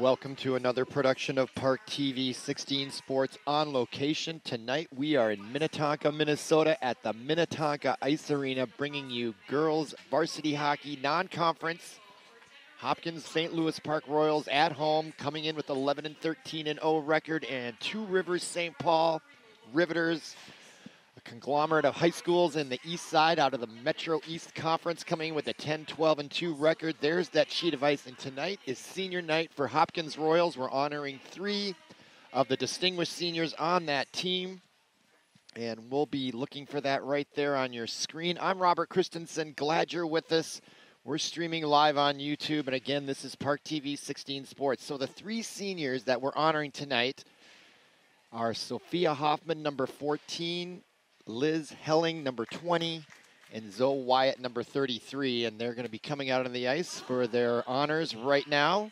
Welcome to another production of Park TV 16 Sports on location. Tonight we are in Minnetonka, Minnesota at the Minnetonka Ice Arena bringing you girls varsity hockey non-conference. Hopkins St. Louis Park Royals at home coming in with 11 and 13 and 0 record and Two Rivers St. Paul Riveters a conglomerate of high schools in the east side out of the Metro East Conference coming with a 10, 12, and 2 record. There's that sheet of ice. And tonight is senior night for Hopkins Royals. We're honoring three of the distinguished seniors on that team. And we'll be looking for that right there on your screen. I'm Robert Christensen. Glad you're with us. We're streaming live on YouTube. And again, this is Park TV 16 Sports. So the three seniors that we're honoring tonight are Sophia Hoffman, number 14, Liz Helling, number 20, and Zoe Wyatt, number 33. And they're going to be coming out on the ice for their honors right now.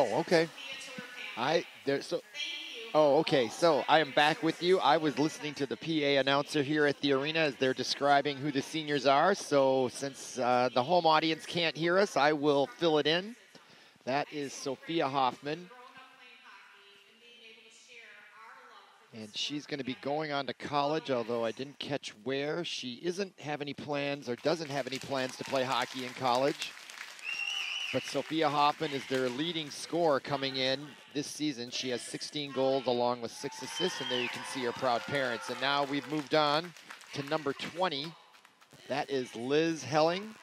Oh, okay. I there so. Oh, okay. So I am back with you. I was listening to the PA announcer here at the arena as they're describing who the seniors are. So since uh, the home audience can't hear us, I will fill it in. That is Sophia Hoffman. And she's going to be going on to college, although I didn't catch where. She isn't have any plans or doesn't have any plans to play hockey in college. But Sophia Hoffman is their leading scorer coming in this season. She has 16 goals along with six assists, and there you can see her proud parents. And now we've moved on to number 20. That is Liz Helling.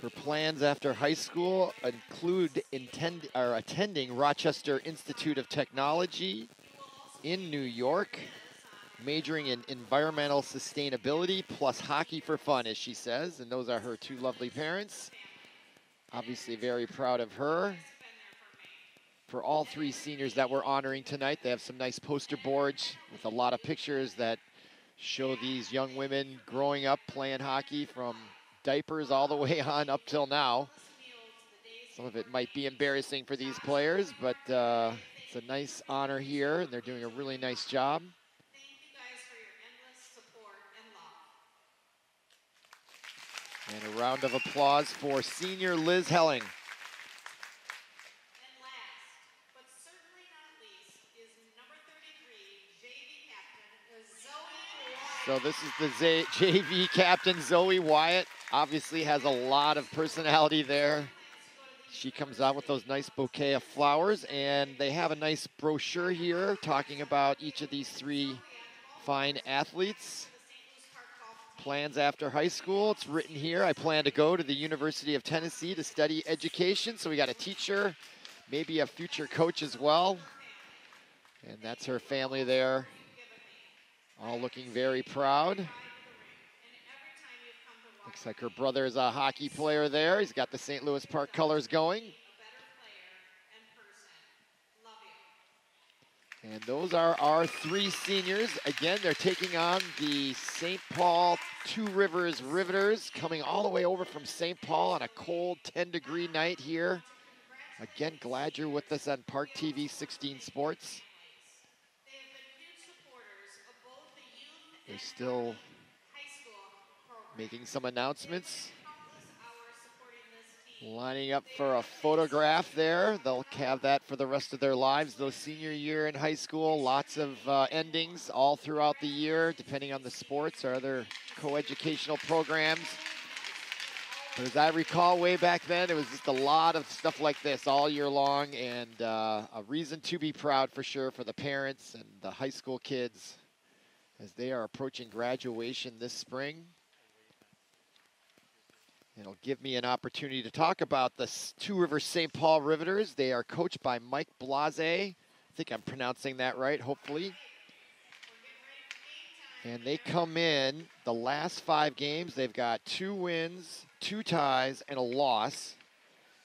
Her plans after high school include intend, attending Rochester Institute of Technology in New York majoring in environmental sustainability plus hockey for fun, as she says. And those are her two lovely parents. Obviously, very proud of her. For all three seniors that we're honoring tonight, they have some nice poster boards with a lot of pictures that show these young women growing up playing hockey from diapers all the way on up till now. Some of it might be embarrassing for these players, but uh, it's a nice honor here, and they're doing a really nice job. And a round of applause for senior Liz Helling. So this is the Z JV captain, Zoe Wyatt. Obviously has a lot of personality there. She comes out with those nice bouquet of flowers, and they have a nice brochure here talking about each of these three fine athletes plans after high school. It's written here. I plan to go to the University of Tennessee to study education. So we got a teacher, maybe a future coach as well. And that's her family there, all looking very proud. Looks like her brother is a hockey player there. He's got the St. Louis Park colors going. And those are our three seniors. Again, they're taking on the St. Paul Two Rivers Riveters, coming all the way over from St. Paul on a cold 10 degree night here. Again, glad you're with us on Park TV 16 Sports. They're still making some announcements. Lining up for a photograph there. They'll have that for the rest of their lives. Those senior year in high school, lots of uh, endings all throughout the year, depending on the sports or other co-educational programs. But as I recall way back then, it was just a lot of stuff like this all year long and uh, a reason to be proud for sure for the parents and the high school kids as they are approaching graduation this spring. It'll give me an opportunity to talk about the Two Rivers St. Paul Riveters. They are coached by Mike Blase. I think I'm pronouncing that right, hopefully. And they come in the last five games. They've got two wins, two ties, and a loss.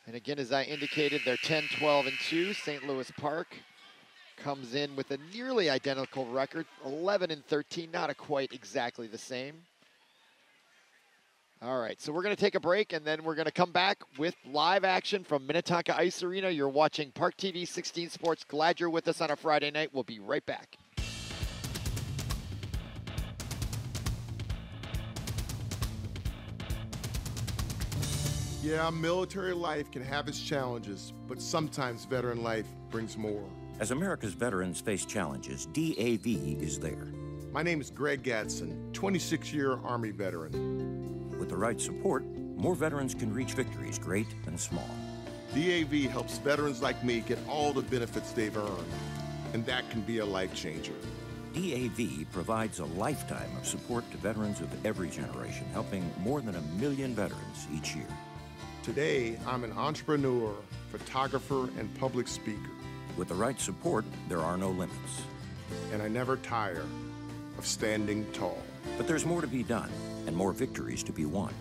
And again, as I indicated, they're 10, 12, and 2. St. Louis Park comes in with a nearly identical record, 11 and 13, not quite exactly the same. All right, so we're going to take a break and then we're going to come back with live action from Minnetonka Ice Arena. You're watching Park TV 16 Sports. Glad you're with us on a Friday night. We'll be right back. Yeah, military life can have its challenges, but sometimes veteran life brings more. As America's veterans face challenges, DAV is there. My name is Greg Gadsden, 26 year Army veteran. The right support, more veterans can reach victories, great and small. DAV helps veterans like me get all the benefits they've earned, and that can be a life changer. DAV provides a lifetime of support to veterans of every generation, helping more than a million veterans each year. Today, I'm an entrepreneur, photographer, and public speaker. With the right support, there are no limits. And I never tire of standing tall. But there's more to be done and more victories to be won.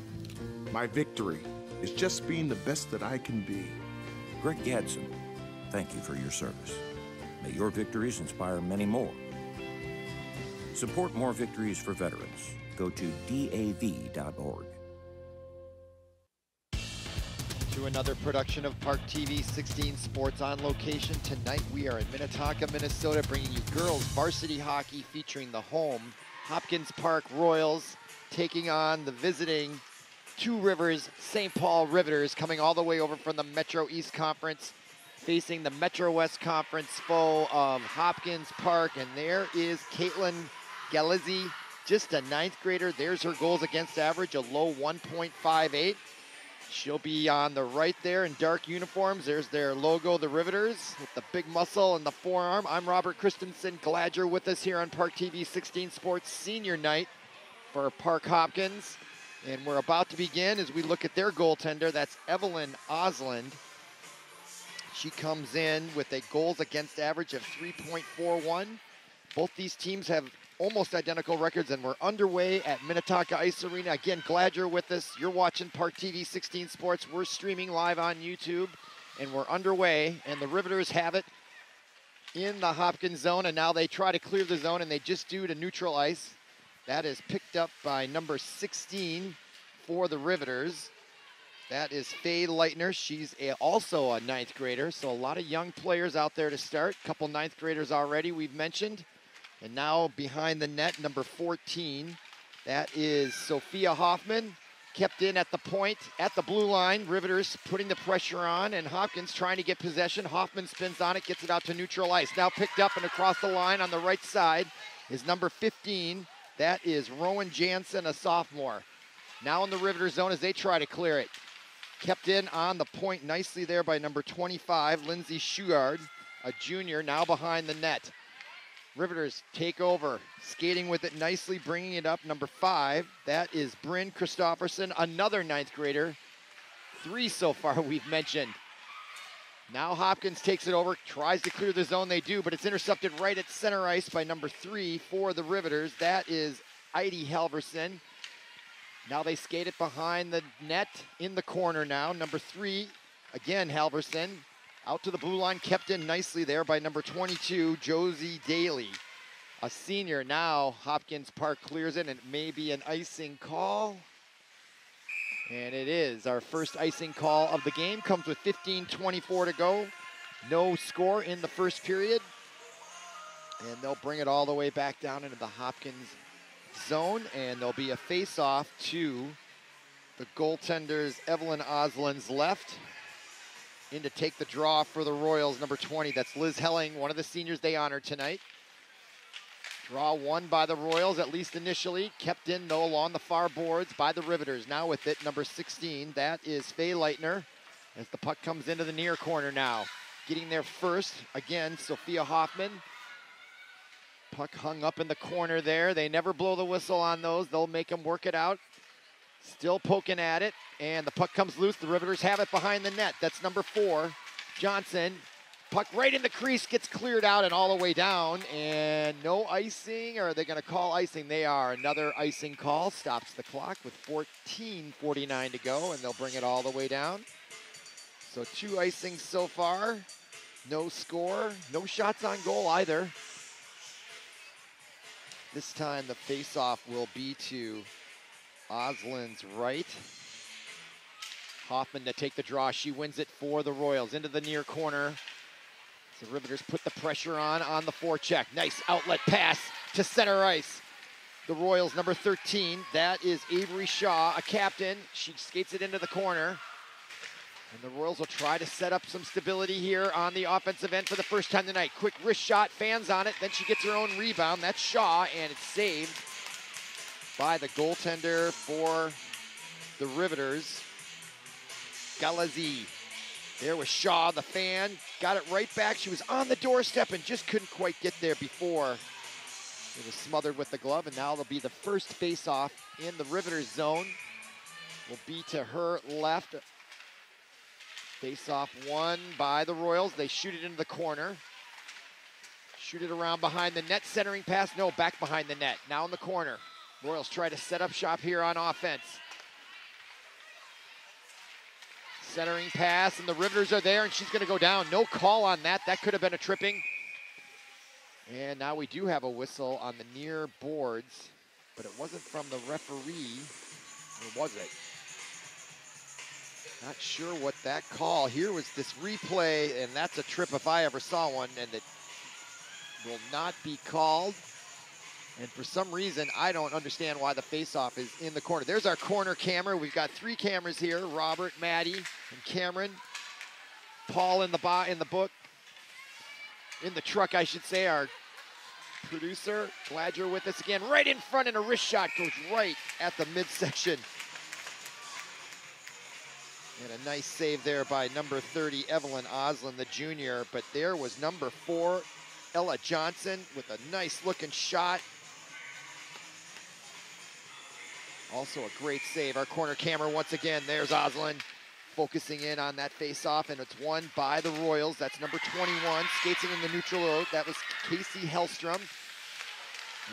My victory is just being the best that I can be. Greg Gadsden, thank you for your service. May your victories inspire many more. Support more victories for veterans. Go to DAV.org. To another production of Park TV 16 Sports on location. Tonight we are in Minnetonka, Minnesota, bringing you girls varsity hockey featuring the home Hopkins Park Royals taking on the visiting Two Rivers St. Paul Riveters coming all the way over from the Metro East Conference facing the Metro West Conference foe of Hopkins Park. And there is Caitlin Galizzi, just a ninth grader. There's her goals against average, a low 1.58. She'll be on the right there in dark uniforms. There's their logo, the Riveters, with the big muscle and the forearm. I'm Robert Christensen. Glad you're with us here on Park TV 16 Sports Senior Night for Park Hopkins. And we're about to begin as we look at their goaltender. That's Evelyn Osland. She comes in with a goals against average of 3.41. Both these teams have almost identical records, and we're underway at Minnetonka Ice Arena. Again, glad you're with us. You're watching Park TV 16 Sports. We're streaming live on YouTube, and we're underway. And the Riveters have it in the Hopkins zone, and now they try to clear the zone, and they just do to neutral ice. That is picked up by number 16 for the Riveters. That is Faye Leitner. She's a, also a ninth grader, so a lot of young players out there to start. A couple ninth graders already we've mentioned. And now behind the net, number 14, that is Sophia Hoffman. Kept in at the point, at the blue line. Riveters putting the pressure on, and Hopkins trying to get possession. Hoffman spins on it, gets it out to neutral ice. Now picked up and across the line on the right side is number 15, that is Rowan Jansen, a sophomore. Now in the Riveter zone as they try to clear it. Kept in on the point nicely there by number 25, Lindsay Schuchard, a junior, now behind the net. Riveters take over, skating with it nicely, bringing it up. Number five, that is Bryn Christofferson, another ninth grader. Three so far we've mentioned. Now Hopkins takes it over, tries to clear the zone. They do, but it's intercepted right at center ice by number three for the Riveters. That is Heidi Halverson. Now they skate it behind the net in the corner now. Number three, again, Halverson. Out to the blue line, kept in nicely there by number 22, Josie Daly. A senior now, Hopkins Park clears it, and it may be an icing call. And it is. Our first icing call of the game comes with 15-24 to go. No score in the first period. And they'll bring it all the way back down into the Hopkins zone. And there'll be a face-off to The goaltenders, Evelyn Oslin's left. In to take the draw for the Royals, number 20. That's Liz Helling, one of the seniors they honor tonight. Draw one by the Royals, at least initially. Kept in, though, along the far boards by the Riveters. Now with it, number 16. That is Faye Leitner as the puck comes into the near corner now. Getting there first, again, Sophia Hoffman. Puck hung up in the corner there. They never blow the whistle on those. They'll make them work it out. Still poking at it, and the puck comes loose. The Riveters have it behind the net. That's number four, Johnson. Puck right in the crease, gets cleared out and all the way down, and no icing. Or are they going to call icing? They are. Another icing call stops the clock with 14:49 to go, and they'll bring it all the way down. So two icings so far. No score, no shots on goal either. This time the face-off will be to Oslin's right. Hoffman to take the draw. She wins it for the Royals into the near corner. The Riveters put the pressure on on the forecheck. Nice outlet pass to center ice. The Royals, number 13, that is Avery Shaw, a captain. She skates it into the corner. And the Royals will try to set up some stability here on the offensive end for the first time tonight. Quick wrist shot, fans on it. Then she gets her own rebound. That's Shaw, and it's saved by the goaltender for the Riveters, Galizzi. There was Shaw, the fan, got it right back. She was on the doorstep and just couldn't quite get there before it was smothered with the glove. And now it'll be the first face-off in the Riveters zone. Will be to her left. Face-off won by the Royals. They shoot it into the corner. Shoot it around behind the net. Centering pass. No, back behind the net. Now in the corner. Royals try to set up shop here on offense. Centering pass, and the Riveters are there, and she's going to go down. No call on that. That could have been a tripping. And now we do have a whistle on the near boards, but it wasn't from the referee. Or was it? Not sure what that call. Here was this replay, and that's a trip if I ever saw one, and it will not be called. And for some reason, I don't understand why the faceoff is in the corner. There's our corner camera. We've got three cameras here, Robert, Maddie, and Cameron. Paul in the bo- in the book, in the truck, I should say, our producer. Glad you're with us again. Right in front, and a wrist shot goes right at the midsection. And a nice save there by number 30, Evelyn Oslin, the junior. But there was number four, Ella Johnson, with a nice looking shot. Also a great save. Our corner camera once again. There's Oslin focusing in on that face-off, and it's won by the Royals. That's number 21, skating in the neutral road. That was Casey Hellstrom.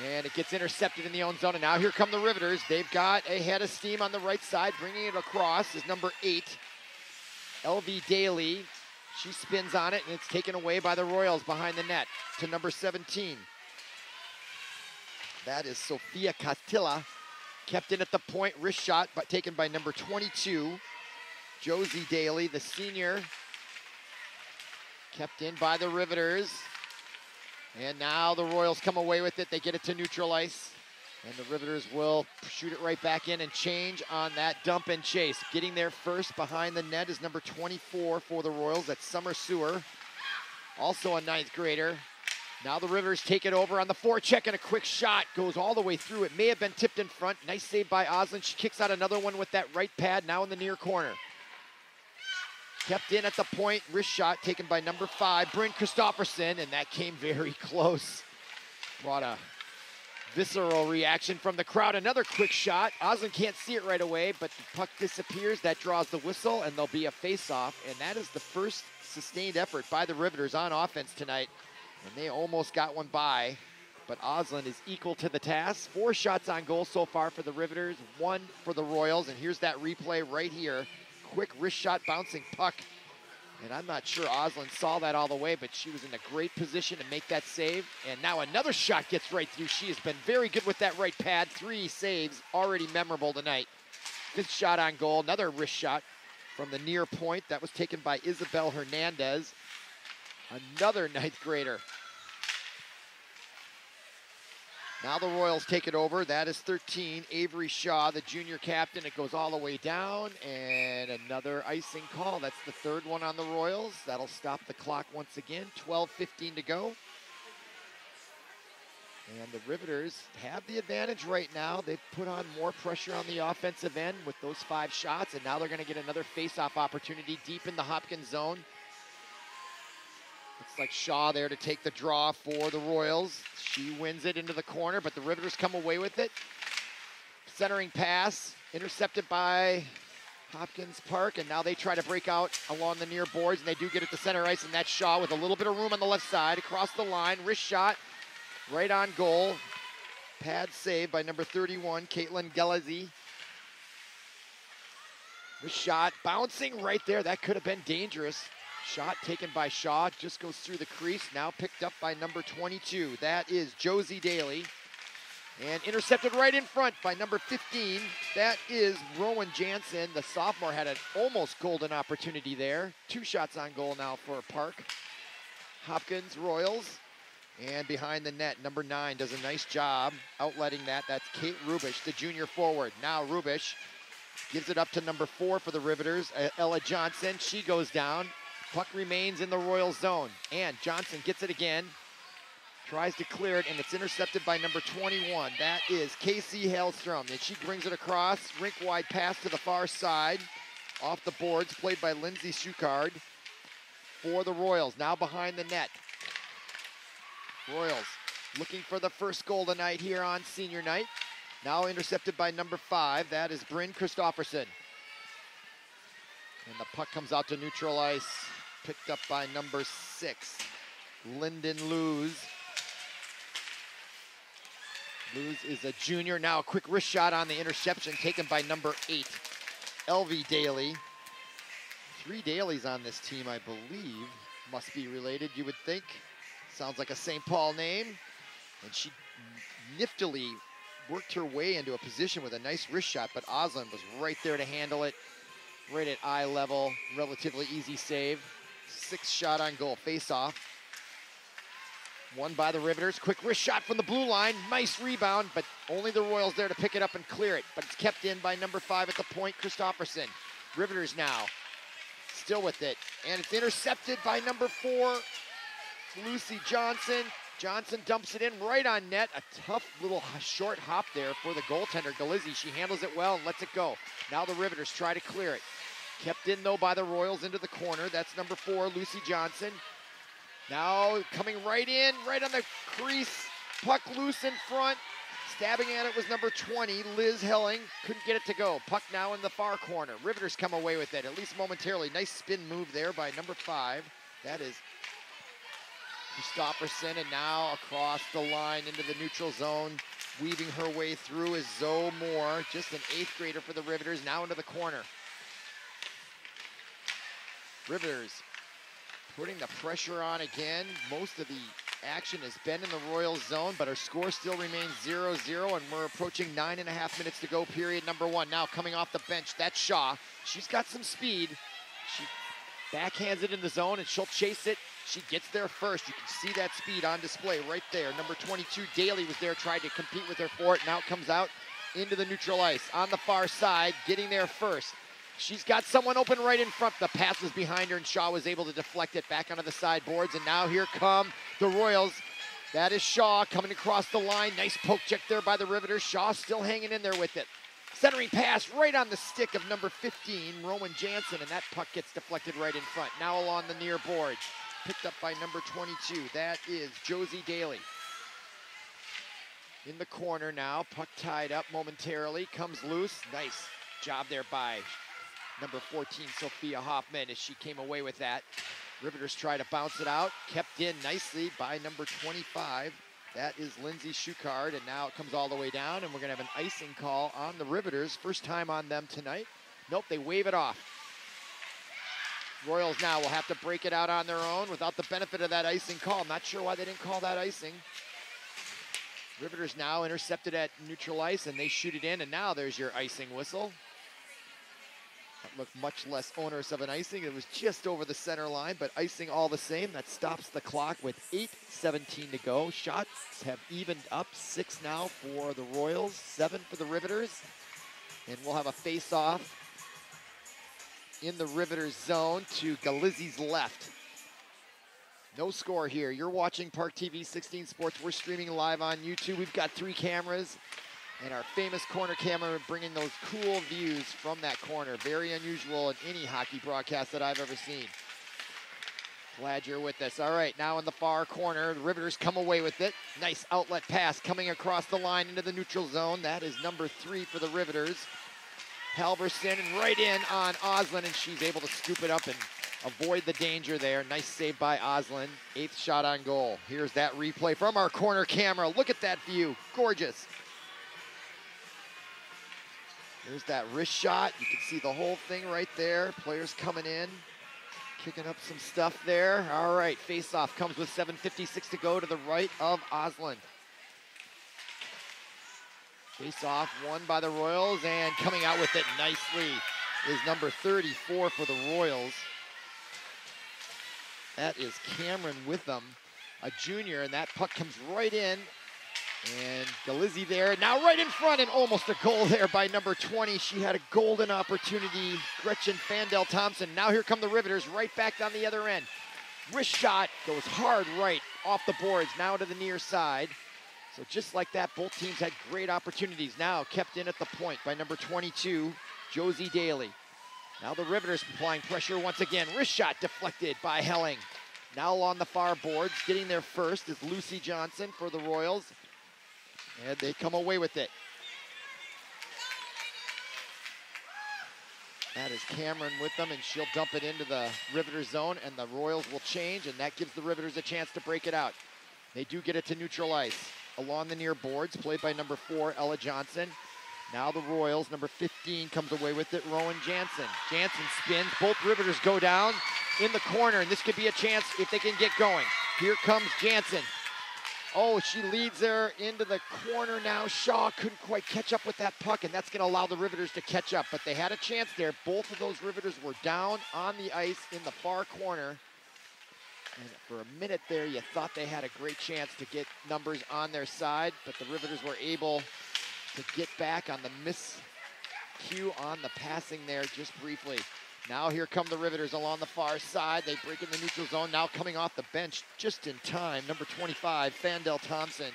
And it gets intercepted in the own zone. And now here come the Riveters. They've got a head of steam on the right side. Bringing it across is number eight, Elvie Daly. She spins on it, and it's taken away by the Royals behind the net to number 17. That is Sophia Castilla. Kept in at the point, wrist shot, but taken by number 22, Josie Daly, the senior. Kept in by the Riveters. And now the Royals come away with it. They get it to neutral ice. And the Riveters will shoot it right back in and change on that dump and chase. Getting there first behind the net is number 24 for the Royals. That's Summer Sewer. Also a ninth grader. Now the Riveters take it over on the forecheck and a quick shot goes all the way through. It may have been tipped in front. Nice save by Oslin. She kicks out another one with that right pad now in the near corner. Kept in at the point, wrist shot taken by number five, Bryn Christopherson, and that came very close. Brought a visceral reaction from the crowd. Another quick shot. Oslin can't see it right away, but the puck disappears. That draws the whistle, and there'll be a face-off. And that is the first sustained effort by the Riveters on offense tonight. And they almost got one by, but Oslin is equal to the task. Four shots on goal so far for the Riveters, one for the Royals. And here's that replay right here quick wrist shot bouncing puck. And I'm not sure Oslin saw that all the way, but she was in a great position to make that save. And now another shot gets right through. She has been very good with that right pad. Three saves, already memorable tonight. Fifth shot on goal, another wrist shot from the near point. That was taken by Isabel Hernandez, another ninth grader. Now the Royals take it over. That is 13. Avery Shaw, the junior captain. It goes all the way down, and another icing call. That's the third one on the Royals. That'll stop the clock once again. 12:15 to go. And the Riveters have the advantage right now. They've put on more pressure on the offensive end with those five shots, and now they're going to get another face-off opportunity deep in the Hopkins zone. Looks like Shaw there to take the draw for the Royals. She wins it into the corner, but the Riveters come away with it. Centering pass, intercepted by Hopkins Park, and now they try to break out along the near boards, and they do get it to center ice, and that's Shaw with a little bit of room on the left side, across the line, wrist shot, right on goal. Pad save by number 31, Caitlin Galizzi. The shot bouncing right there. That could have been dangerous. Shot taken by Shaw, just goes through the crease, now picked up by number 22. That is Josie Daly. And intercepted right in front by number 15. That is Rowan Jansen. The sophomore had an almost golden opportunity there. Two shots on goal now for Park. Hopkins Royals. And behind the net, number nine does a nice job outletting that. That's Kate Rubish, the junior forward. Now Rubish gives it up to number four for the Riveters, Ella Johnson. She goes down. Puck remains in the Royal zone. And Johnson gets it again. Tries to clear it, and it's intercepted by number 21. That is Casey Hellstrom. And she brings it across. Rink wide pass to the far side. Off the boards, played by Lindsay Schuchard for the Royals. Now behind the net. Royals looking for the first goal tonight here on senior night. Now intercepted by number five. That is Bryn Christofferson. And the puck comes out to neutral ice picked up by number six, Lyndon Luz. Luz is a junior. Now a quick wrist shot on the interception taken by number eight, Elvie Daly. Three Dailies on this team, I believe. Must be related, you would think. Sounds like a St. Paul name. And she niftily worked her way into a position with a nice wrist shot, but Oslin was right there to handle it. Right at eye level, relatively easy save six shot on goal. Face off. One by the Riveters. Quick wrist shot from the blue line. Nice rebound, but only the Royals there to pick it up and clear it. But it's kept in by number five at the point, Christofferson. Riveters now still with it. And it's intercepted by number four, Lucy Johnson. Johnson dumps it in right on net. A tough little short hop there for the goaltender, Galizzi. She handles it well and lets it go. Now the Riveters try to clear it. Kept in though by the Royals into the corner. That's number four, Lucy Johnson. Now coming right in, right on the crease. Puck loose in front. Stabbing at it was number 20, Liz Helling. Couldn't get it to go. Puck now in the far corner. Riveters come away with it, at least momentarily. Nice spin move there by number five. That is Christopherson, and now across the line into the neutral zone. Weaving her way through is Zoe Moore, just an eighth grader for the Riveters, now into the corner. Riveters putting the pressure on again. Most of the action has been in the Royal zone, but our score still remains 0-0, and we're approaching nine and a half minutes to go, period number one. Now coming off the bench, that's Shaw. She's got some speed. She backhands it in the zone, and she'll chase it. She gets there first. You can see that speed on display right there. Number 22, Daly, was there, tried to compete with her for it. Now it comes out into the neutral ice. On the far side, getting there first. She's got someone open right in front. The pass was behind her, and Shaw was able to deflect it back onto the sideboards. And now here come the Royals. That is Shaw coming across the line. Nice poke check there by the Riveters. Shaw still hanging in there with it. Centering pass right on the stick of number 15, Roman Jansen, and that puck gets deflected right in front. Now along the near boards. Picked up by number 22. That is Josie Daly. In the corner now, puck tied up momentarily, comes loose. Nice job there by number 14, Sophia Hoffman, as she came away with that. Riveters try to bounce it out, kept in nicely by number 25. That is Lindsay Schuchard, and now it comes all the way down, and we're gonna have an icing call on the Riveters. First time on them tonight. Nope, they wave it off. Royals now will have to break it out on their own without the benefit of that icing call. not sure why they didn't call that icing. Riveters now intercepted at neutral ice, and they shoot it in, and now there's your icing whistle. Look much less onerous of an icing. It was just over the center line, but icing all the same. That stops the clock with 8.17 to go. Shots have evened up. Six now for the Royals, seven for the Riveters. And we'll have a face-off in the Riveters zone to Galizzi's left. No score here. You're watching Park TV 16 Sports. We're streaming live on YouTube. We've got three cameras and our famous corner camera bringing those cool views from that corner. Very unusual in any hockey broadcast that I've ever seen. Glad you're with us. All right, now in the far corner, the Riveters come away with it. Nice outlet pass coming across the line into the neutral zone. That is number three for the Riveters. Halverson right in on Oslin, and she's able to scoop it up and avoid the danger there. Nice save by Oslin. Eighth shot on goal. Here's that replay from our corner camera. Look at that view. Gorgeous. There's that wrist shot. You can see the whole thing right there. Players coming in, kicking up some stuff there. All right, face-off comes with 7.56 to go to the right of Oslin. Face-off won by the Royals, and coming out with it nicely is number 34 for the Royals. That is Cameron Witham, a junior, and that puck comes right in and Galizzi there, now right in front, and almost a goal there by number 20. She had a golden opportunity. Gretchen Fandel Thompson. Now here come the Riveters, right back down the other end. Wrist shot goes hard right off the boards, now to the near side. So just like that, both teams had great opportunities. Now kept in at the point by number 22, Josie Daly. Now the Riveters applying pressure once again. Wrist shot deflected by Helling. Now on the far boards, getting there first is Lucy Johnson for the Royals. And they come away with it. That is Cameron Witham, and she'll dump it into the Riveters zone, and the Royals will change, and that gives the Riveters a chance to break it out. They do get it to neutral ice. Along the near boards, played by number four, Ella Johnson. Now the Royals, number 15 comes away with it, Rowan Jansen. Jansen spins, both Riveters go down in the corner, and this could be a chance if they can get going. Here comes Jansen, Oh, she leads there into the corner now. Shaw couldn't quite catch up with that puck, and that's going to allow the Riveters to catch up. But they had a chance there. Both of those Riveters were down on the ice in the far corner. And for a minute there, you thought they had a great chance to get numbers on their side, but the Riveters were able to get back on the miscue on the passing there just briefly. Now here come the Riveters along the far side. They break in the neutral zone. Now coming off the bench just in time. Number 25, Fandel Thompson,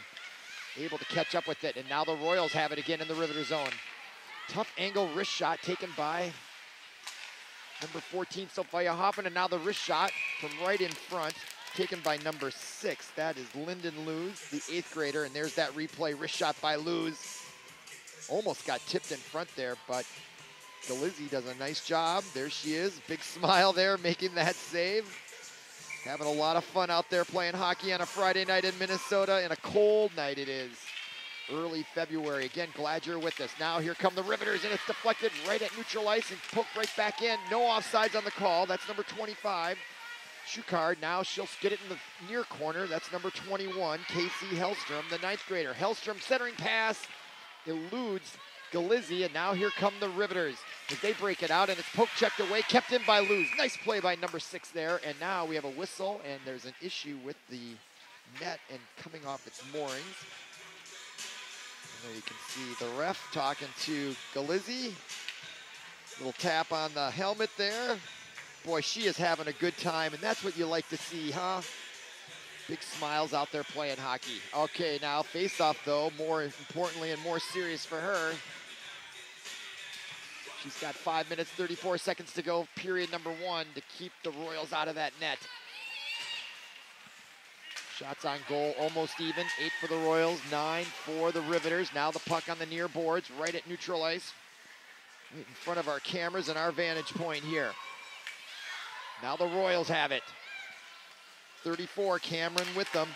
able to catch up with it. And now the Royals have it again in the Riveter zone. Tough angle wrist shot taken by number 14, Sophia Hoffman. And now the wrist shot from right in front taken by number six. That is Lyndon Luz, the eighth grader. And there's that replay wrist shot by Luz. Almost got tipped in front there, but Galizzi does a nice job. There she is, big smile there, making that save. Having a lot of fun out there playing hockey on a Friday night in Minnesota, and a cold night it is. Early February. Again, glad you're with us. Now here come the Riveters, and it's deflected right at neutral ice and poked right back in. No offsides on the call. That's number 25. Schuchard, now she'll get it in the near corner. That's number 21, Casey Hellstrom, the ninth grader. Hellstrom centering pass eludes Galizzi, and now here come the Riveters as they break it out, and it's poke checked away, kept in by Luz. Nice play by number six there, and now we have a whistle, and there's an issue with the net and coming off its moorings. And there you can see the ref talking to Galizzi. Little tap on the helmet there. Boy, she is having a good time, and that's what you like to see, huh? Big smiles out there playing hockey. Okay, now face-off, though, more importantly and more serious for her. She's got five minutes, 34 seconds to go, period number one, to keep the Royals out of that net. Shots on goal almost even. Eight for the Royals, nine for the Riveters. Now the puck on the near boards, right at neutral ice. Right in front of our cameras and our vantage point here. Now the Royals have it. 34, Cameron Witham.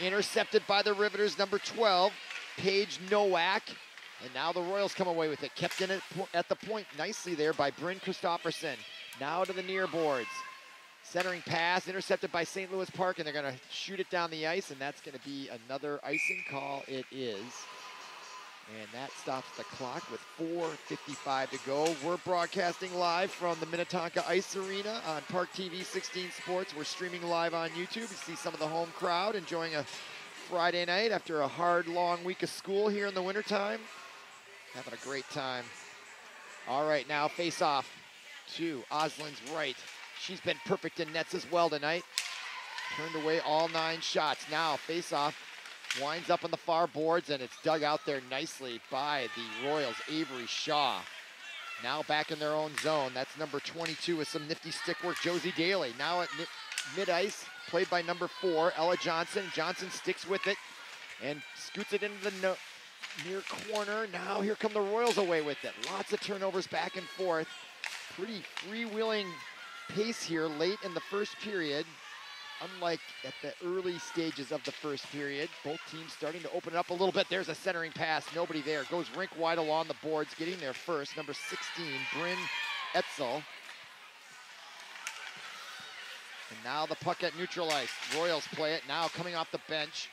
Intercepted by the Riveters, number 12, Paige Nowak. And now the Royals come away with it. Kept in it at the point nicely there by Bryn Christopherson. Now to the near boards. Centering pass, intercepted by St. Louis Park, and they're going to shoot it down the ice, and that's going to be another icing call. It is. And that stops the clock with 4.55 to go. We're broadcasting live from the Minnetonka Ice Arena on Park TV 16 Sports. We're streaming live on YouTube. You see some of the home crowd enjoying a Friday night after a hard, long week of school here in the wintertime. Having a great time. All right, now face off to Oslin's right. She's been perfect in nets as well tonight. Turned away all nine shots. Now face off winds up on the far boards and it's dug out there nicely by the Royals, Avery Shaw. Now back in their own zone. That's number 22 with some nifty stick work, Josie Daly. Now at mid ice, played by number four, Ella Johnson. Johnson sticks with it and scoots it into the no near corner. Now here come the Royals away with it. Lots of turnovers back and forth. Pretty freewheeling pace here late in the first period unlike at the early stages of the first period. Both teams starting to open it up a little bit. There's a centering pass. Nobody there. Goes rink wide along the boards, getting there first. Number 16, Bryn Etzel. And now the puck at neutralized. Royals play it. Now coming off the bench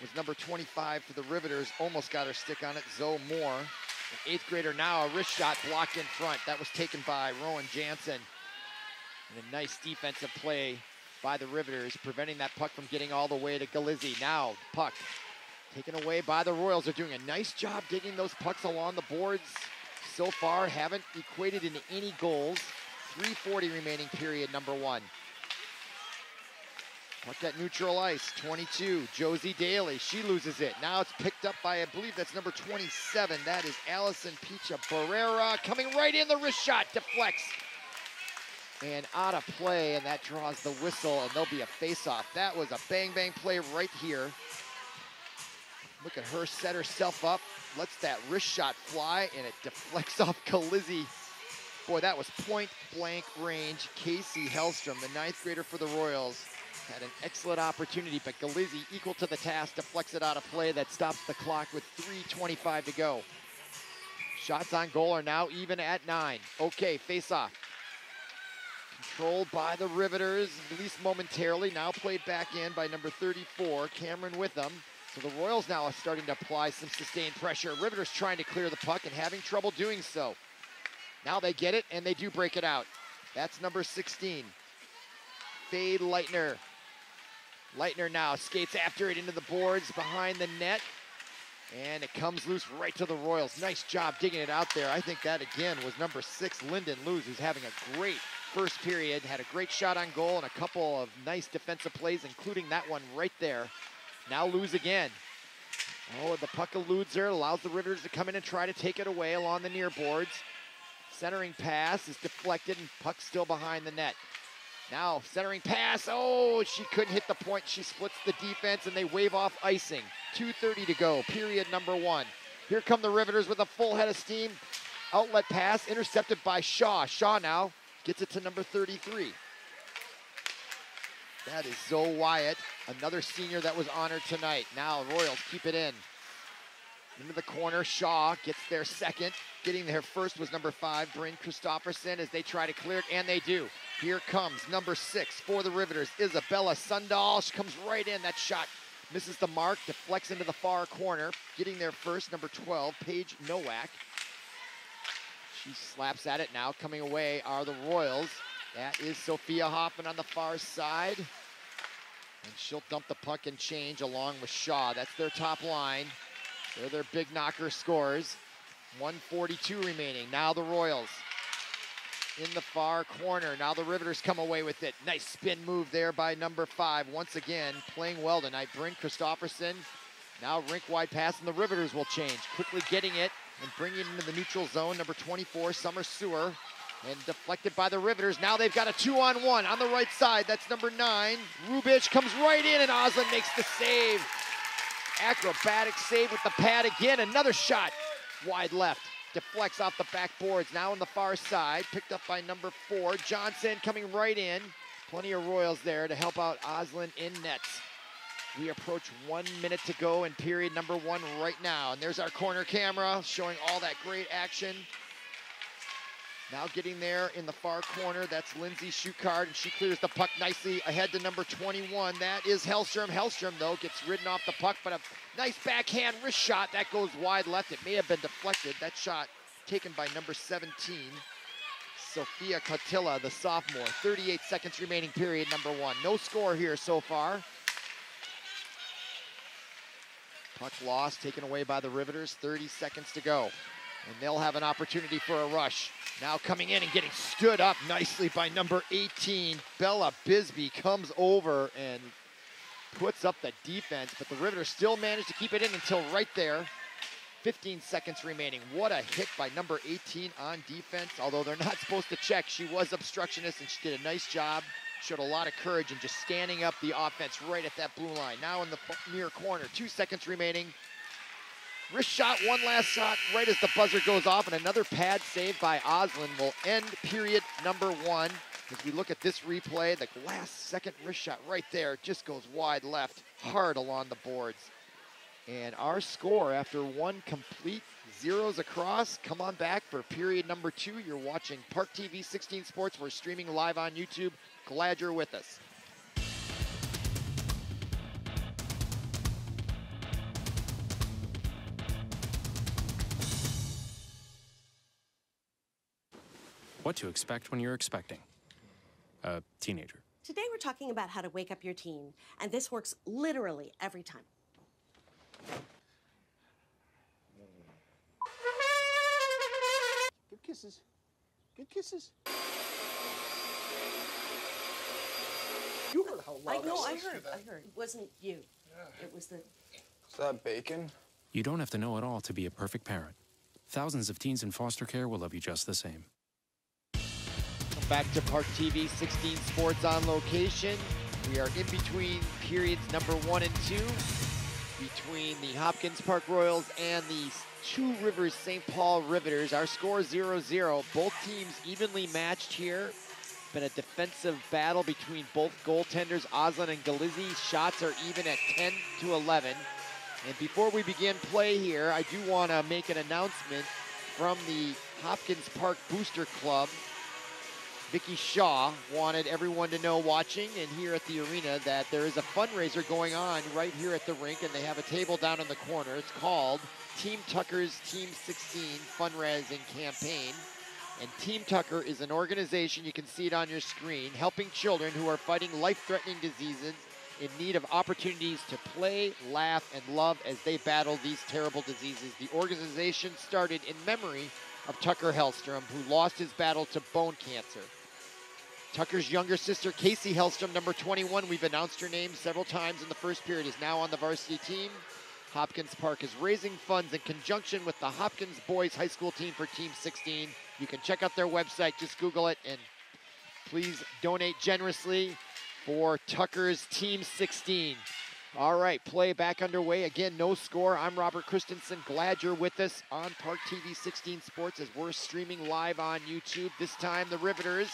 was number 25 for the Riveters. Almost got her stick on it, Zoe Moore. An eighth grader now, a wrist shot blocked in front. That was taken by Rowan Jansen. And a nice defensive play by the Riveters, preventing that puck from getting all the way to Galizzi. Now, puck taken away by the Royals. They're doing a nice job digging those pucks along the boards so far. Haven't equated into any goals. 340 remaining period, number one. Puck at neutral ice, 22, Josie Daly. She loses it. Now it's picked up by, I believe that's number 27. That is Allison Picha Barrera coming right in. The wrist shot deflects and out of play, and that draws the whistle, and there'll be a face-off. That was a bang-bang play right here. Look at her set herself up, lets that wrist shot fly, and it deflects off Galizzi. Boy, that was point blank range. Casey Hellstrom, the ninth grader for the Royals, had an excellent opportunity, but Galizzi, equal to the task, deflects it out of play. That stops the clock with 3.25 to go. Shots on goal are now even at nine. Okay, face off. Controlled by the Riveters, at least momentarily. Now played back in by number 34, Cameron Witham. So the Royals now are starting to apply some sustained pressure. Riveters trying to clear the puck and having trouble doing so. Now they get it and they do break it out. That's number 16. Fade Leitner. Leitner now skates after it into the boards behind the net. And it comes loose right to the Royals. Nice job digging it out there. I think that again was number six, Lyndon Luz, who's having a great first period. Had a great shot on goal and a couple of nice defensive plays, including that one right there. Now Luz again. Oh, the puck eludes her, allows the Riveters to come in and try to take it away along the near boards. Centering pass is deflected and puck still behind the net. Now centering pass. Oh, she couldn't hit the point. She splits the defense and they wave off icing. 2.30 to go, period number one. Here come the Riveters with a full head of steam. Outlet pass intercepted by Shaw. Shaw now Gets it to number 33. That is Zoe Wyatt, another senior that was honored tonight. Now Royals keep it in. Into the corner, Shaw gets their second. Getting there first was number five, Bryn Christopherson, as they try to clear it, and they do. Here comes number six for the Riveters, Isabella Sundahl. She comes right in. That shot misses the mark, deflects into the far corner. Getting there first, number 12, Paige Nowak. She slaps at it now. Coming away are the Royals. That is Sophia Hoffman on the far side. And she'll dump the puck and change along with Shaw. That's their top line. They're their big knocker scores. 142 remaining. Now the Royals in the far corner. Now the Riveters come away with it. Nice spin move there by number five. Once again, playing well tonight. Bryn Christopherson. Now rink wide pass, and the Riveters will change. Quickly getting it and bringing it into the neutral zone. Number 24, Summer Sewer. And deflected by the Riveters. Now they've got a two on one on the right side. That's number nine. Rubich comes right in and Oslin makes the save. Acrobatic save with the pad again. Another shot wide left. Deflects off the backboards. Now on the far side. Picked up by number four. Johnson coming right in. Plenty of Royals there to help out Oslin in nets. We approach one minute to go in period number one right now. And there's our corner camera showing all that great action. Now getting there in the far corner, that's Lindsay Schuchard, and she clears the puck nicely ahead to number 21. That is Hellstrom. Hellstrom, though, gets ridden off the puck, but a nice backhand wrist shot. That goes wide left. It may have been deflected. That shot taken by number 17, Sophia Cotilla, the sophomore. 38 seconds remaining period, number one. No score here so far. Puck lost, taken away by the Riveters. 30 seconds to go. And they'll have an opportunity for a rush. Now coming in and getting stood up nicely by number 18, Bella Bisbee comes over and puts up the defense, but the Riveters still managed to keep it in until right there. 15 seconds remaining. What a hit by number 18 on defense. Although they're not supposed to check, she was obstructionist and she did a nice job. Showed a lot of courage in just standing up the offense right at that blue line. Now in the near corner, two seconds remaining. Wrist shot, one last shot, right as the buzzer goes off, and another pad save by Oslin will end period number one. As we look at this replay, the last second wrist shot right there just goes wide left, hard along the boards. And our score after one complete zeros across. Come on back for period number two. You're watching Park TV 16 Sports. We're streaming live on YouTube. Glad you're with us. What to expect when you're expecting a teenager. Today we're talking about how to wake up your teen, and this works literally every time. Good kisses. Good kisses. You heard how loud I loud know, was. I heard, I heard. It wasn't you. It was the. Is that bacon? You don't have to know it all to be a perfect parent. Thousands of teens in foster care will love you just the same. Back to Park TV 16 Sports on location. We are in between periods number one and two, between the Hopkins Park Royals and the Two Rivers St. Paul Riveters. Our score 0 0. Both teams evenly matched here. Been a defensive battle between both goaltenders, Oslin and Galizzi. Shots are even at 10 to 11. And before we begin play here, I do want to make an announcement from the Hopkins Park Booster Club. Vicky Shaw wanted everyone to know watching and here at the arena that there is a fundraiser going on right here at the rink and they have a table down in the corner. It's called Team Tucker's Team 16 Fundraising Campaign. And Team Tucker is an organization, you can see it on your screen, helping children who are fighting life-threatening diseases in need of opportunities to play, laugh, and love as they battle these terrible diseases. The organization started in memory of Tucker Hellstrom, who lost his battle to bone cancer. Tucker's younger sister, Casey Hellstrom, number 21, we've announced her name several times in the first period, is now on the varsity team. Hopkins Park is raising funds in conjunction with the Hopkins Boys High School team for Team 16. You can check out their website, just Google it, and please donate generously for Tucker's Team 16. All right, play back underway. Again, no score. I'm Robert Christensen. Glad you're with us on Park TV 16 Sports as we're streaming live on YouTube. This time, the Riveters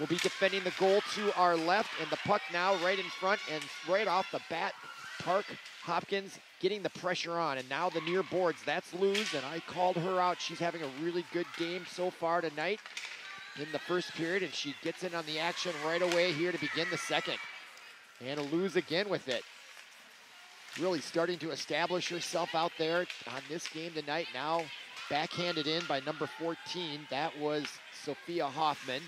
will be defending the goal to our left, and the puck now right in front, and right off the bat, Park Hopkins getting the pressure on. And now the near boards, that's Luz, and I called her out. She's having a really good game so far tonight in the first period, and she gets in on the action right away here to begin the second. And Luz again with it. Really starting to establish herself out there on this game tonight. Now backhanded in by number 14. That was Sophia Hoffman.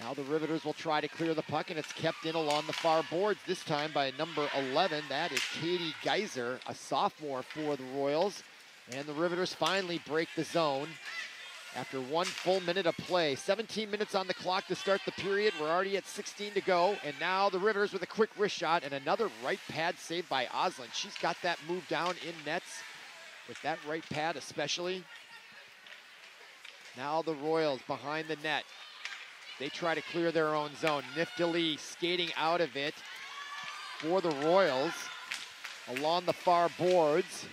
Now the Riveters will try to clear the puck, and it's kept in along the far boards, this time by number 11. That is Katie Geyser, a sophomore for the Royals. And the Riveters finally break the zone after one full minute of play. 17 minutes on the clock to start the period. We're already at 16 to go. And now the Riveters with a quick wrist shot and another right pad saved by Oslin. She's got that move down in nets with that right pad especially. Now the Royals behind the net. They try to clear their own zone. Niftily skating out of it for the Royals along the far boards.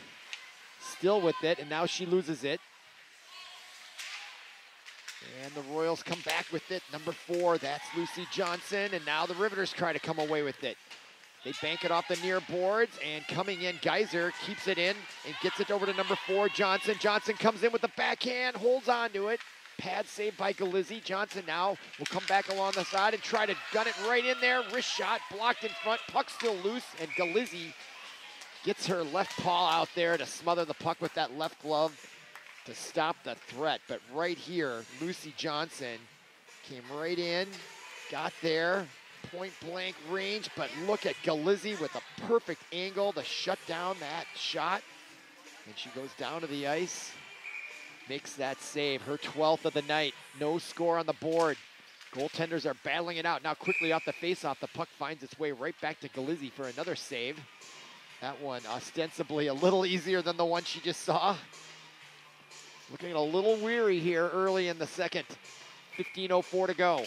Still with it, and now she loses it. And the Royals come back with it. Number four, that's Lucy Johnson. And now the Riveters try to come away with it. They bank it off the near boards, and coming in, Geyser keeps it in and gets it over to number four, Johnson. Johnson comes in with the backhand, holds on to it. Pad saved by Galizzi. Johnson now will come back along the side and try to gun it right in there. Wrist shot blocked in front. Puck still loose, and Galizzi gets her left paw out there to smother the puck with that left glove to stop the threat. But right here, Lucy Johnson came right in, got there, point blank range, but look at Galizzi with a perfect angle to shut down that shot. And she goes down to the ice, makes that save, her 12th of the night. No score on the board. Goaltenders are battling it out. Now quickly off the faceoff, the puck finds its way right back to Galizzi for another save. That one ostensibly a little easier than the one she just saw. Looking a little weary here early in the second. 15.04 to go.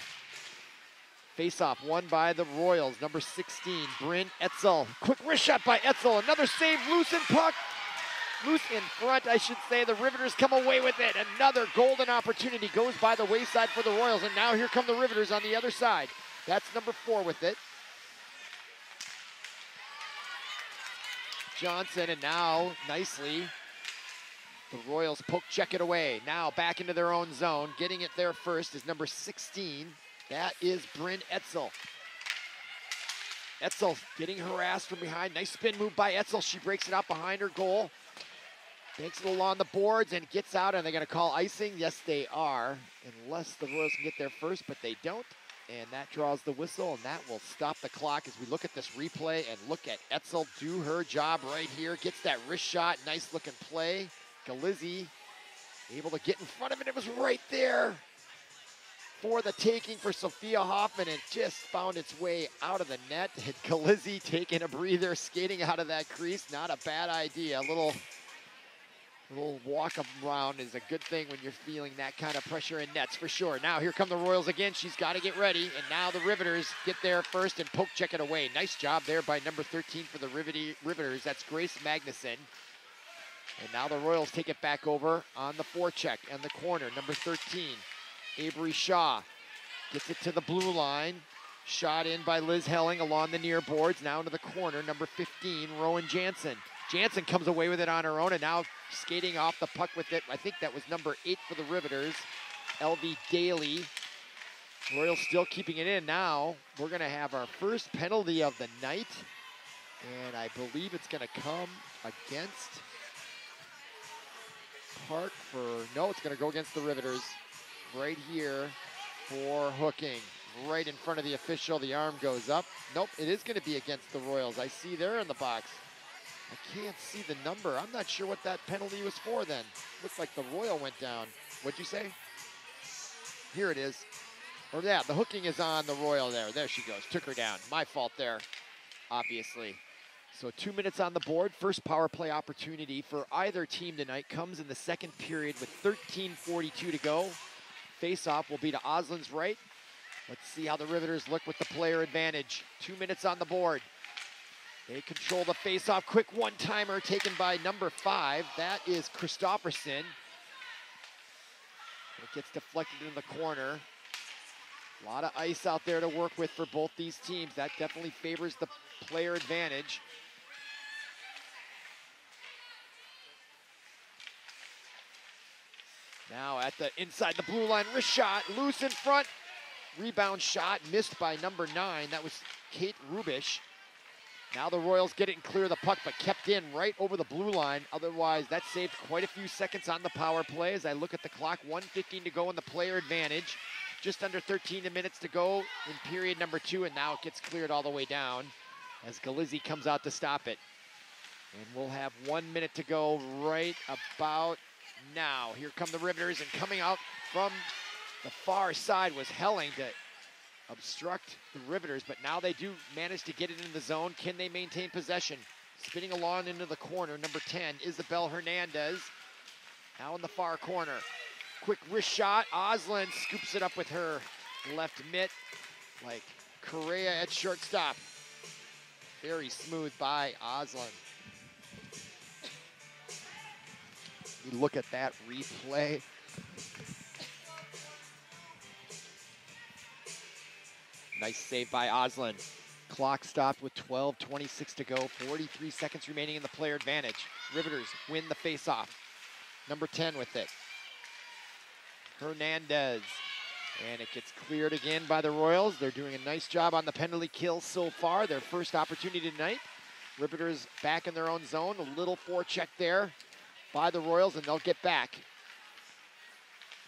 Face-off won by the Royals, number 16, Bryn Etzel. Quick wrist shot by Etzel, another save, loose in puck. Loose in front, I should say. The Riveters come away with it. Another golden opportunity goes by the wayside for the Royals, and now here come the Riveters on the other side. That's number four with it. Johnson, and now nicely the Royals poke check it away. Now back into their own zone. Getting it there first is number 16. That is Bryn Etzel. Etzel getting harassed from behind. Nice spin move by Etzel. She breaks it out behind her goal. Banks it along the boards and gets out. Are they going to call icing? Yes, they are. Unless the Royals can get there first, but they don't. And that draws the whistle, and that will stop the clock as we look at this replay and look at Etzel do her job right here. Gets that wrist shot. Nice looking play. Galizzi able to get in front of it. It was right there for the taking for Sophia Hoffman and just found its way out of the net. And Galizzi taking a breather, skating out of that crease. Not a bad idea. A little, little walk around is a good thing when you're feeling that kind of pressure in nets for sure. Now here come the Royals again. She's got to get ready. And now the Riveters get there first and poke check it away. Nice job there by number 13 for the Riveters. That's Grace Magnuson. And now the Royals take it back over on the forecheck and the corner. Number 13, Avery Shaw gets it to the blue line. Shot in by Liz Helling along the near boards. Now into the corner. Number 15, Rowan Jansen. Jansen comes away with it on her own and now skating off the puck with it. I think that was number eight for the Riveters, Elvie Daly. Royals still keeping it in. Now we're going to have our first penalty of the night. And I believe it's going to come against Park for, no, it's going to go against the Riveters right here for hooking. Right in front of the official, the arm goes up. Nope, it is going to be against the Royals. I see there in the box. I can't see the number. I'm not sure what that penalty was for then. Looks like the Royal went down. What'd you say? Here it is. Or yeah, the hooking is on the Royal there. There she goes. Took her down. My fault there, obviously. So two minutes on the board. First power play opportunity for either team tonight comes in the second period with 13.42 to go. Face-off will be to Oslin's right. Let's see how the Riveters look with the player advantage. Two minutes on the board. They control the face-off. Quick one-timer taken by number five. That is Christopherson. It gets deflected in the corner. A lot of ice out there to work with for both these teams. That definitely favors the player advantage. Now at the inside the blue line, wrist shot, loose in front. Rebound shot missed by number nine. That was Kate Rubish. Now the Royals get it and clear the puck, but kept in right over the blue line. Otherwise, that saved quite a few seconds on the power play. As I look at the clock, 1.15 to go in the player advantage. Just under 13 minutes to go in period number two, and now it gets cleared all the way down as Galizzi comes out to stop it. And we'll have one minute to go right about now. Here come the Riveters, and coming out from the far side was Helling to obstruct the Riveters, but now they do manage to get it in the zone. Can they maintain possession? Spinning along into the corner, number 10, Isabel Hernandez. Now in the far corner. Quick wrist shot. Oslin scoops it up with her left mitt like Correa at shortstop. Very smooth by Oslin. Look at that replay. Nice save by Oslin. Clock stopped with 12, 26 to go, 43 seconds remaining in the player advantage. Riveters win the faceoff. Number 10 with it. Hernandez. And it gets cleared again by the Royals. They're doing a nice job on the penalty kill so far. Their first opportunity tonight. Riveters back in their own zone. A little forecheck there by the Royals, and they'll get back.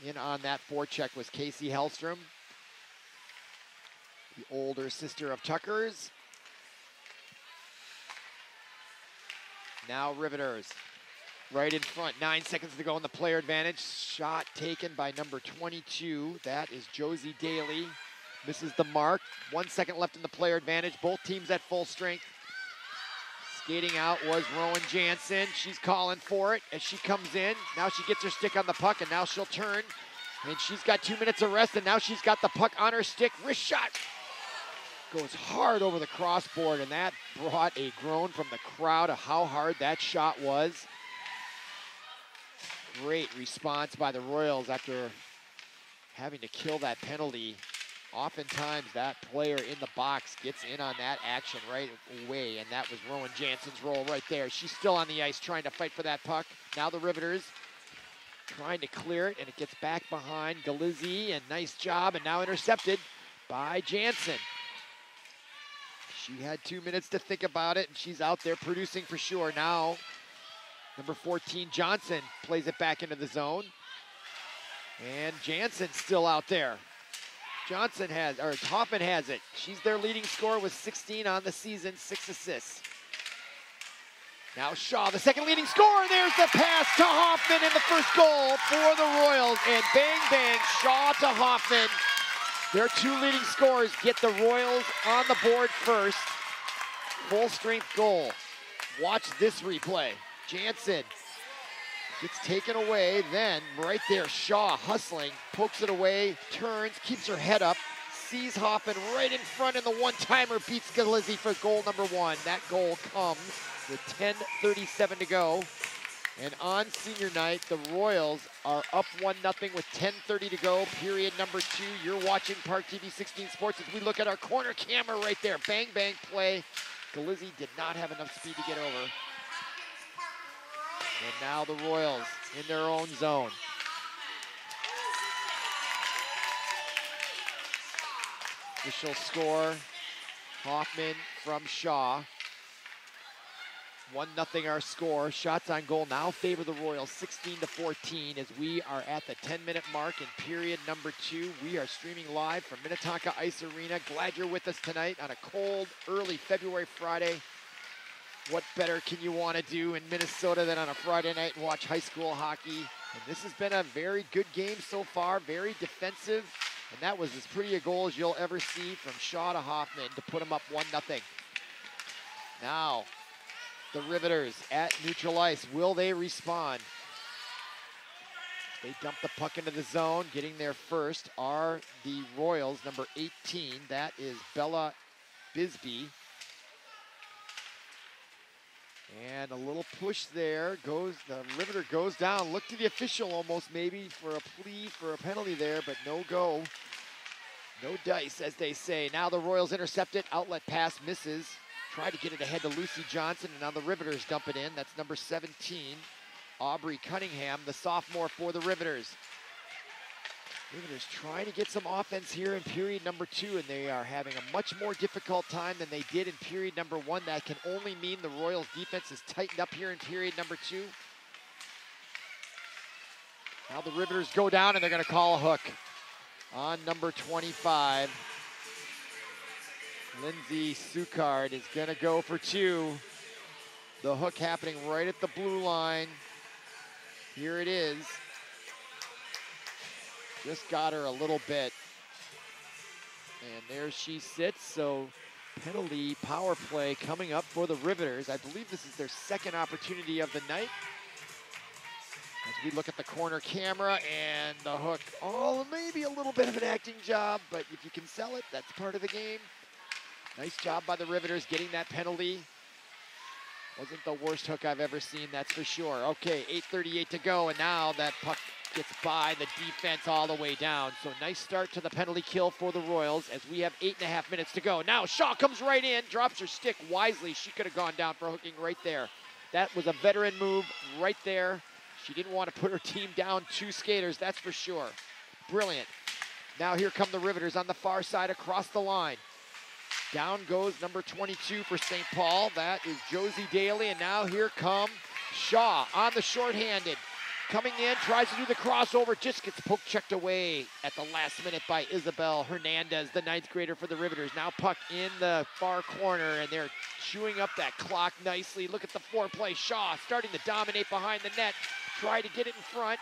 In on that forecheck was Casey Hellstrom, the older sister of Tucker's. Now Riveters right in front. Nine seconds to go in the player advantage. Shot taken by number 22. That is Josie Daly. Misses the mark. One second left in the player advantage. Both teams at full strength. Skating out was Rowan Jansen. She's calling for it as she comes in. Now she gets her stick on the puck, and now she'll turn. And she's got two minutes of rest, and now she's got the puck on her stick. Wrist shot goes hard over the crossboard, and that brought a groan from the crowd of how hard that shot was. Great response by the Royals after having to kill that penalty. Oftentimes that player in the box gets in on that action right away, and that was Rowan Jansen's role right there. She's still on the ice trying to fight for that puck. Now the Riveters trying to clear it, and it gets back behind Galizzi, and nice job, and now intercepted by Jansen. She had two minutes to think about it, and she's out there producing for sure. Now Number 14, Johnson plays it back into the zone. And Jansen still out there. Johnson has, or Hoffman has it. She's their leading scorer with 16 on the season, six assists. Now Shaw, the second leading scorer. There's the pass to Hoffman in the first goal for the Royals. And bang, bang, Shaw to Hoffman. Their two leading scorers get the Royals on the board first. Full strength goal. Watch this replay. Jansen gets taken away. Then right there, Shaw hustling, pokes it away, turns, keeps her head up, sees Hoffman right in front, and the one-timer beats Galizzi for goal number one. That goal comes with 10.37 to go. And on senior night, the Royals are up 1-0 with 10.30 to go, period number two. You're watching Park TV 16 Sports as we look at our corner camera right there. Bang, bang play. Galizzi did not have enough speed to get over. And now the Royals in their own zone. Official score, Hoffman from Shaw. 1 nothing our score. Shots on goal now favor the Royals 16 to 14 as we are at the 10 minute mark in period number two. We are streaming live from Minnetonka Ice Arena. Glad you're with us tonight on a cold, early February Friday what better can you want to do in Minnesota than on a Friday night and watch high school hockey? And this has been a very good game so far, very defensive. And that was as pretty a goal as you'll ever see from Shaw to Hoffman to put them up 1 0. Now, the Riveters at neutral ice. Will they respond? They dump the puck into the zone. Getting there first are the Royals, number 18. That is Bella Bisbee. And a little push there. Goes the Riveter goes down. Look to the official almost maybe for a plea for a penalty there, but no go. No dice, as they say. Now the Royals intercept it. Outlet pass misses. Try to get it ahead to Lucy Johnson, and now the Riveters dump it in. That's number 17, Aubrey Cunningham, the sophomore for the Riveters. Riveters trying to get some offense here in period number two, and they are having a much more difficult time than they did in period number one. That can only mean the Royals defense is tightened up here in period number two. Now the Riveters go down and they're gonna call a hook on number 25. Lindsay Schuchard is gonna go for two. The hook happening right at the blue line. Here it is. Just got her a little bit. And there she sits. So penalty power play coming up for the Riveters. I believe this is their second opportunity of the night. As we look at the corner camera and the hook. Oh, maybe a little bit of an acting job, but if you can sell it, that's part of the game. Nice job by the Riveters getting that penalty. Wasn't the worst hook I've ever seen, that's for sure. Okay, 8.38 to go, and now that puck gets by the defense all the way down. So nice start to the penalty kill for the Royals as we have eight and a half minutes to go. Now Shaw comes right in, drops her stick wisely. She could have gone down for hooking right there. That was a veteran move right there. She didn't want to put her team down two skaters, that's for sure. Brilliant. Now here come the Riveters on the far side across the line. Down goes number 22 for St. Paul. That is Josie Daly. And now here come Shaw on the shorthanded. Coming in, tries to do the crossover, just gets poke checked away at the last minute by Isabel Hernandez, the ninth grader for the Riveters. Now puck in the far corner, and they're chewing up that clock nicely. Look at the foreplay. Shaw starting to dominate behind the net. Try to get it in front.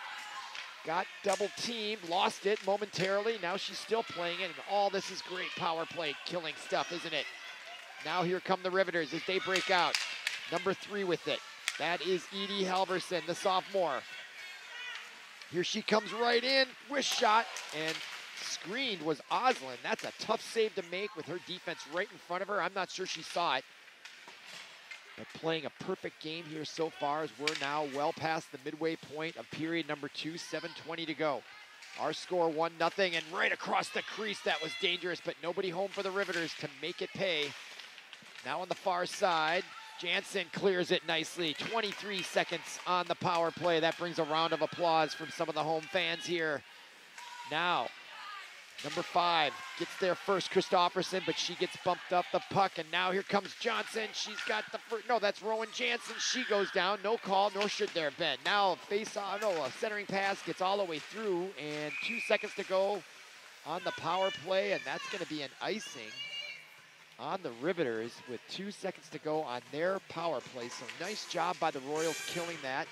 Got double teamed, lost it momentarily. Now she's still playing it, and all this is great power play killing stuff, isn't it? Now here come the Riveters as they break out. Number three with it. That is Edie Halverson, the sophomore. Here she comes right in, wrist shot, and screened was Oslin. That's a tough save to make with her defense right in front of her. I'm not sure she saw it. But playing a perfect game here so far as we're now well past the midway point of period number two, 7.20 to go. Our score one nothing, and right across the crease, that was dangerous, but nobody home for the Riveters to make it pay. Now on the far side, Jansen clears it nicely. 23 seconds on the power play. That brings a round of applause from some of the home fans here. Now, number five gets there first, Christofferson, but she gets bumped up the puck, and now here comes Johnson. She's got the first, no, that's Rowan Jansen. She goes down, no call, nor should there have been. Now, face off, no, oh, a centering pass gets all the way through, and two seconds to go on the power play, and that's going to be an icing on the Riveters with two seconds to go on their power play. So nice job by the Royals killing that.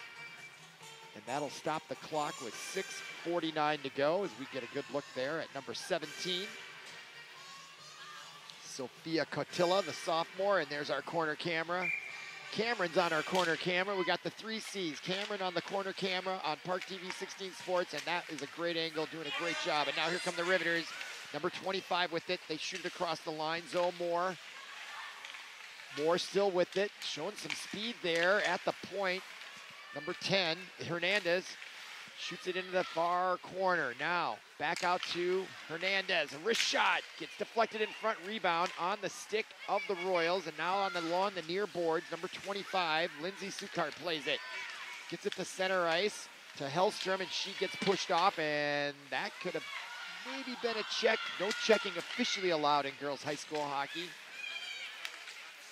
And that'll stop the clock with 6.49 to go as we get a good look there at number 17. Sophia Cotilla, the sophomore, and there's our corner camera. Cameron's on our corner camera. We got the three C's. Cameron on the corner camera on Park TV 16 Sports, and that is a great angle, doing a great job. And now here come the Riveters. Number 25 with it. They shoot it across the line. Zoe Moore. Moore still with it, showing some speed there at the point. Number 10, Hernandez shoots it into the far corner. Now back out to Hernandez. Wrist shot gets deflected in front. Rebound on the stick of the Royals. And now on the lawn, the near boards. Number 25, Lindsay Schuchard plays it. Gets it to center ice to Hellstrom, and she gets pushed off. And that could have maybe been a check. No checking officially allowed in girls high school hockey.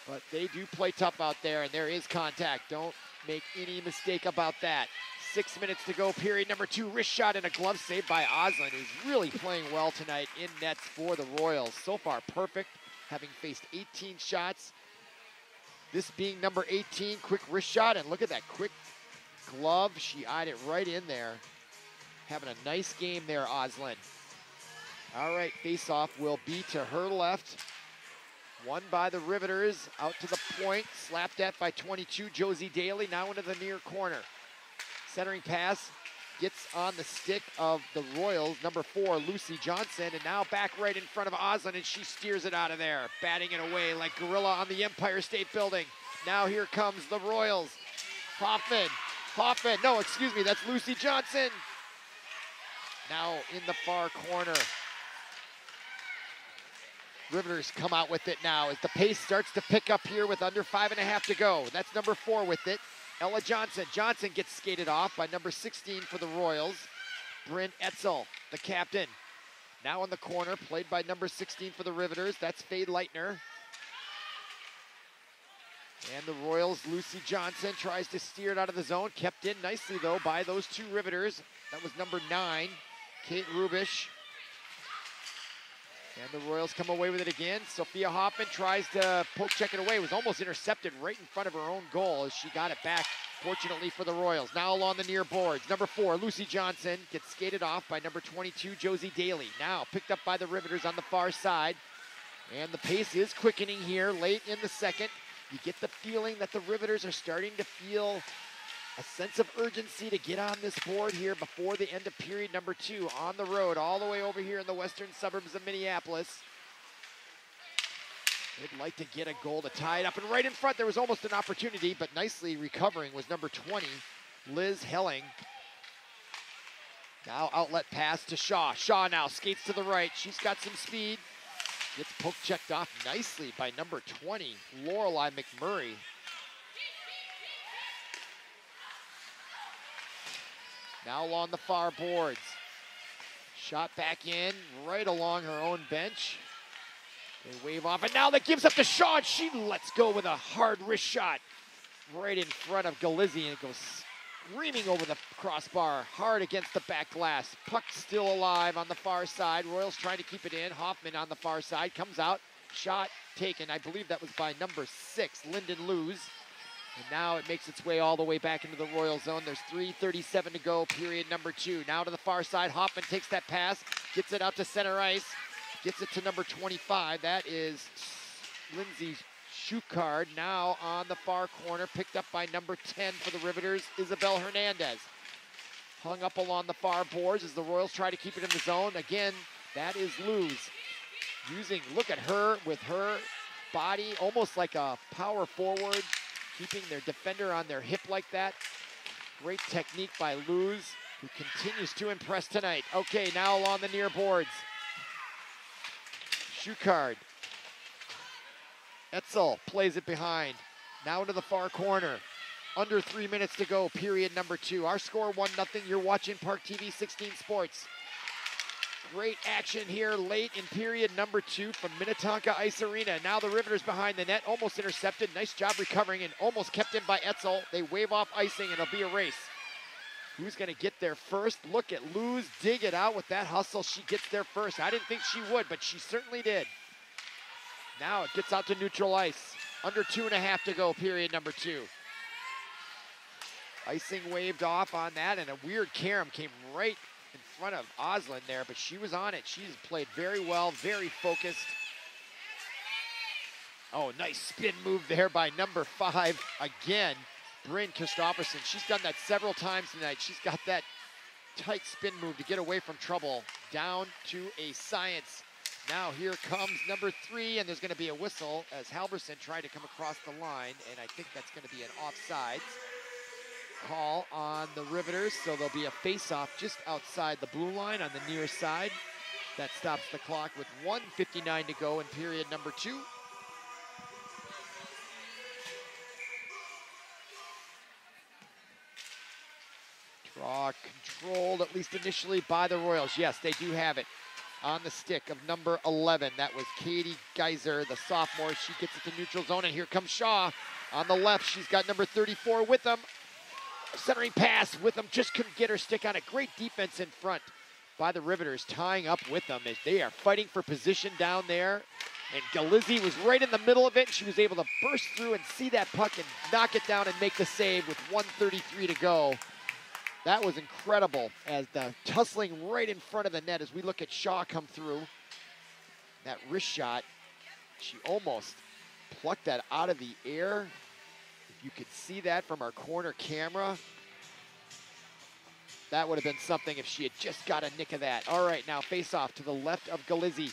But they do play tough out there, and there is contact. Don't make any mistake about that. Six minutes to go, period number two. Wrist shot and a glove save by Oslin, who's really playing well tonight in nets for the Royals. So far, perfect, having faced 18 shots. This being number 18, quick wrist shot, and look at that quick glove. She eyed it right in there. Having a nice game there, Oslin. All right, face-off will be to her left. Won by the Riveters, out to the point, slapped at by 22, Josie Daly, now into the near corner. Centering pass gets on the stick of the Royals, number four, Lucy Johnson, and now back right in front of Oslin, and she steers it out of there, batting it away like Gorilla on the Empire State Building. Now here comes the Royals. Hoffman, Hoffman, no, excuse me, that's Lucy Johnson. Now in the far corner, Riveters come out with it now as the pace starts to pick up here with under five and a half to go. That's number four with it. Ella Johnson. Johnson gets skated off by number 16 for the Royals. Bryn Etzel, the captain. Now in the corner, played by number 16 for the Riveters. That's Faye Leitner. And the Royals, Lucy Johnson tries to steer it out of the zone. Kept in nicely, though, by those two Riveters. That was number nine, Kate Rubish. And the Royals come away with it again. Sophia Hoffman tries to poke check it away. It was almost intercepted right in front of her own goal as she got it back, fortunately for the Royals. Now along the near boards. Number four, Lucy Johnson gets skated off by number 22, Josie Daly. Now picked up by the Riveters on the far side. And the pace is quickening here late in the second. You get the feeling that the Riveters are starting to feel a sense of urgency to get on this board here before the end of period number two on the road all the way over here in the western suburbs of Minneapolis. They'd like to get a goal to tie it up. And right in front, there was almost an opportunity, but nicely recovering was number 20, Liz Helling. Now outlet pass to Shaw. Shaw now skates to the right. She's got some speed. Gets poke checked off nicely by number 20, Lorelei McMurray. Now along the far boards. Shot back in, right along her own bench. They wave off, and now that gives up to Shaw, and she lets go with a hard wrist shot right in front of Galizzi, and it goes screaming over the crossbar, hard against the back glass. Puck still alive on the far side. Royals trying to keep it in. Hoffman on the far side comes out. Shot taken. I believe that was by number six, Lyndon Luz. And now it makes its way all the way back into the Royal zone. There's 3.37 to go, period number two. Now to the far side. Hoffman takes that pass, gets it out to center ice, gets it to number 25. That is Lindsay Schuchard. Now on the far corner, picked up by number 10 for the Riveters, Isabel Hernandez. Hung up along the far boards as the Royals try to keep it in the zone. Again, that is Luz. Using, look at her with her body, almost like a power forward, keeping their defender on their hip like that. Great technique by Luz, who continues to impress tonight. Okay, now along the near boards. Schuchard. Etzel plays it behind. Now into the far corner. Under three minutes to go, period number two. Our score, 1 nothing. You're watching Park TV 16 Sports. Great action here late in period number two from Minnetonka Ice Arena. Now the Riveters behind the net, almost intercepted. Nice job recovering and almost kept in by Etzel. They wave off icing and it'll be a race. Who's going to get there first? Look at Luz dig it out with that hustle. She gets there first. I didn't think she would, but she certainly did. Now it gets out to neutral ice. Under two and a half to go, period number two. Icing waved off on that, and a weird carom came right front of Oslin there, but she was on it. She's played very well, very focused. Oh, nice spin move there by number five again, Bryn Christopherson. She's done that several times tonight. She's got that tight spin move to get away from trouble. Down to a science. Now here comes number three, and there's going to be a whistle as Halverson tried to come across the line, and I think that's going to be an offsides call on the Riveters, so there'll be a face-off just outside the blue line on the near side. That stops the clock with 1.59 to go in period number two. Draw controlled, at least initially, by the Royals. Yes, they do have it on the stick of number 11. That was Katie Geyser, the sophomore. She gets it to neutral zone, and here comes Shaw on the left. She's got number 34 with them. Centering pass with them, just couldn't get her stick on it. Great defense in front by the Riveters, tying up with them as they are fighting for position down there. And Galizzi was right in the middle of it. She was able to burst through and see that puck and knock it down and make the save with 133 to go. That was incredible as the tussling right in front of the net as we look at Shaw come through. That wrist shot, she almost plucked that out of the air. You could see that from our corner camera, that would have been something if she had just got a nick of that. All right, now face off to the left of Galizzi.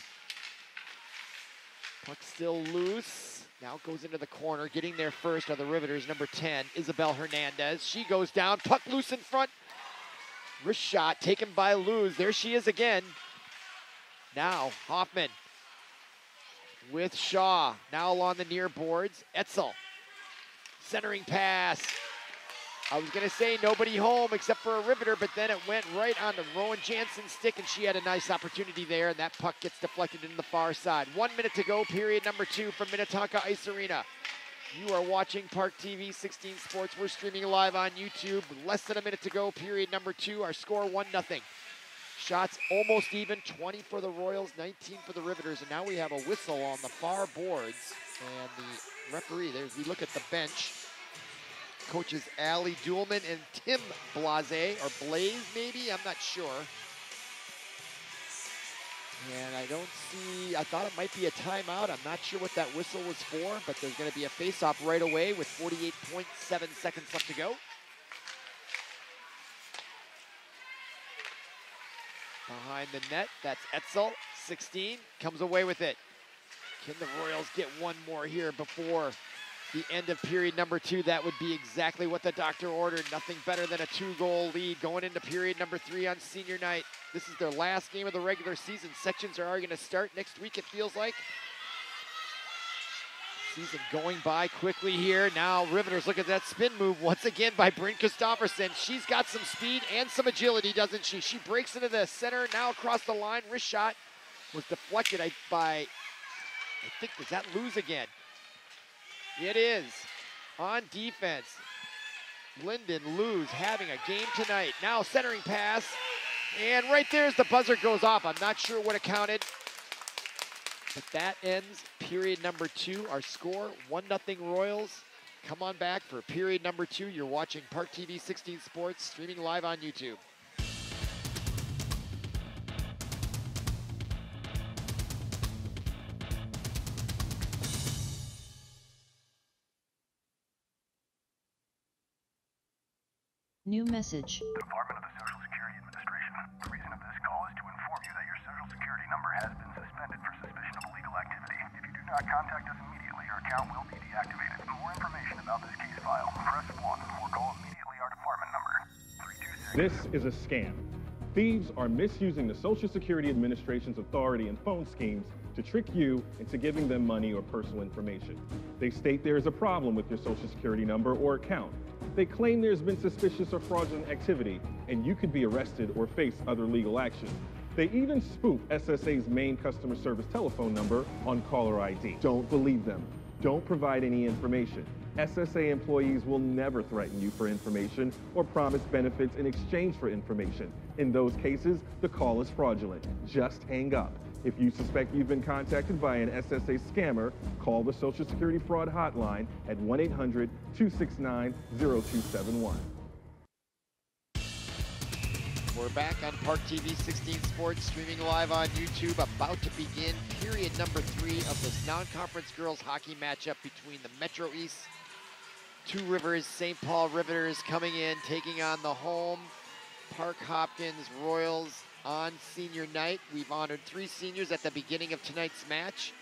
Puck still loose. Now goes into the corner. Getting there first are the Riveters, number 10, Isabel Hernandez. She goes down. Puck loose in front. Wrist shot taken by Luz. There she is again. Now Hoffman with Shaw. Now along the near boards. Etzel. Centering pass. I was going to say nobody home except for a Riveter, but then it went right on the Rowan Jansen's stick, and she had a nice opportunity there, and that puck gets deflected into the far side. One minute to go, period number two from Minnetonka Ice Arena. You are watching Park TV 16 Sports. We're streaming live on YouTube. Less than a minute to go, period number two. Our score 1 nothing. Shots almost even 20 for the Royals, 19 for the Riveters. And now we have a whistle on the far boards. And the referee, there, we look at the bench coaches Ali Duelman and Tim Blase, or Blaze maybe, I'm not sure. And I don't see, I thought it might be a timeout. I'm not sure what that whistle was for, but there's going to be a face-off right away with 48.7 seconds left to go. Behind the net, that's Etzel, 16, comes away with it. Can the Royals get one more here before the end of period number two? That would be exactly what the doctor ordered. Nothing better than a two goal lead going into period number three on senior night. This is their last game of the regular season. Sections are already going to start next week, it feels like. Season going by quickly here. Now Riveters look at that spin move once again by Bryn Christopherson. She's got some speed and some agility, doesn't she? She breaks into the center, now across the line. Wrist shot was deflected by, I think, does that lose again? It is. On defense, Lyndon Luz having a game tonight. Now centering pass. And right there as the buzzer goes off. I'm not sure what it counted. But that ends period number two. Our score, 1-0 Royals. Come on back for period number two. You're watching Park TV 16 Sports, streaming live on YouTube. New message. Department of the Social Security Administration. The reason of this call is to inform you that your Social Security number has been suspended for suspicion of illegal activity. If you do not contact us immediately, your account will be deactivated. For more information about this case file, press 1 or call immediately our department number. 326. This is a scam. Thieves are misusing the Social Security Administration's authority and phone schemes to trick you into giving them money or personal information. They state there is a problem with your Social Security number or account. They claim there's been suspicious or fraudulent activity, and you could be arrested or face other legal action. They even spoof SSA's main customer service telephone number on caller ID. Don't believe them. Don't provide any information. SSA employees will never threaten you for information or promise benefits in exchange for information. In those cases, the call is fraudulent. Just hang up. If you suspect you've been contacted by an SSA scammer, call the Social Security Fraud Hotline at 1 800 269 0271. We're back on Park TV 16 Sports, streaming live on YouTube. About to begin period number three of this non-conference girls hockey matchup between the Metro East Two Rivers St. Paul Riveters coming in, taking on the home Park Hopkins Royals on senior night. We've honored three seniors at the beginning of tonight's match.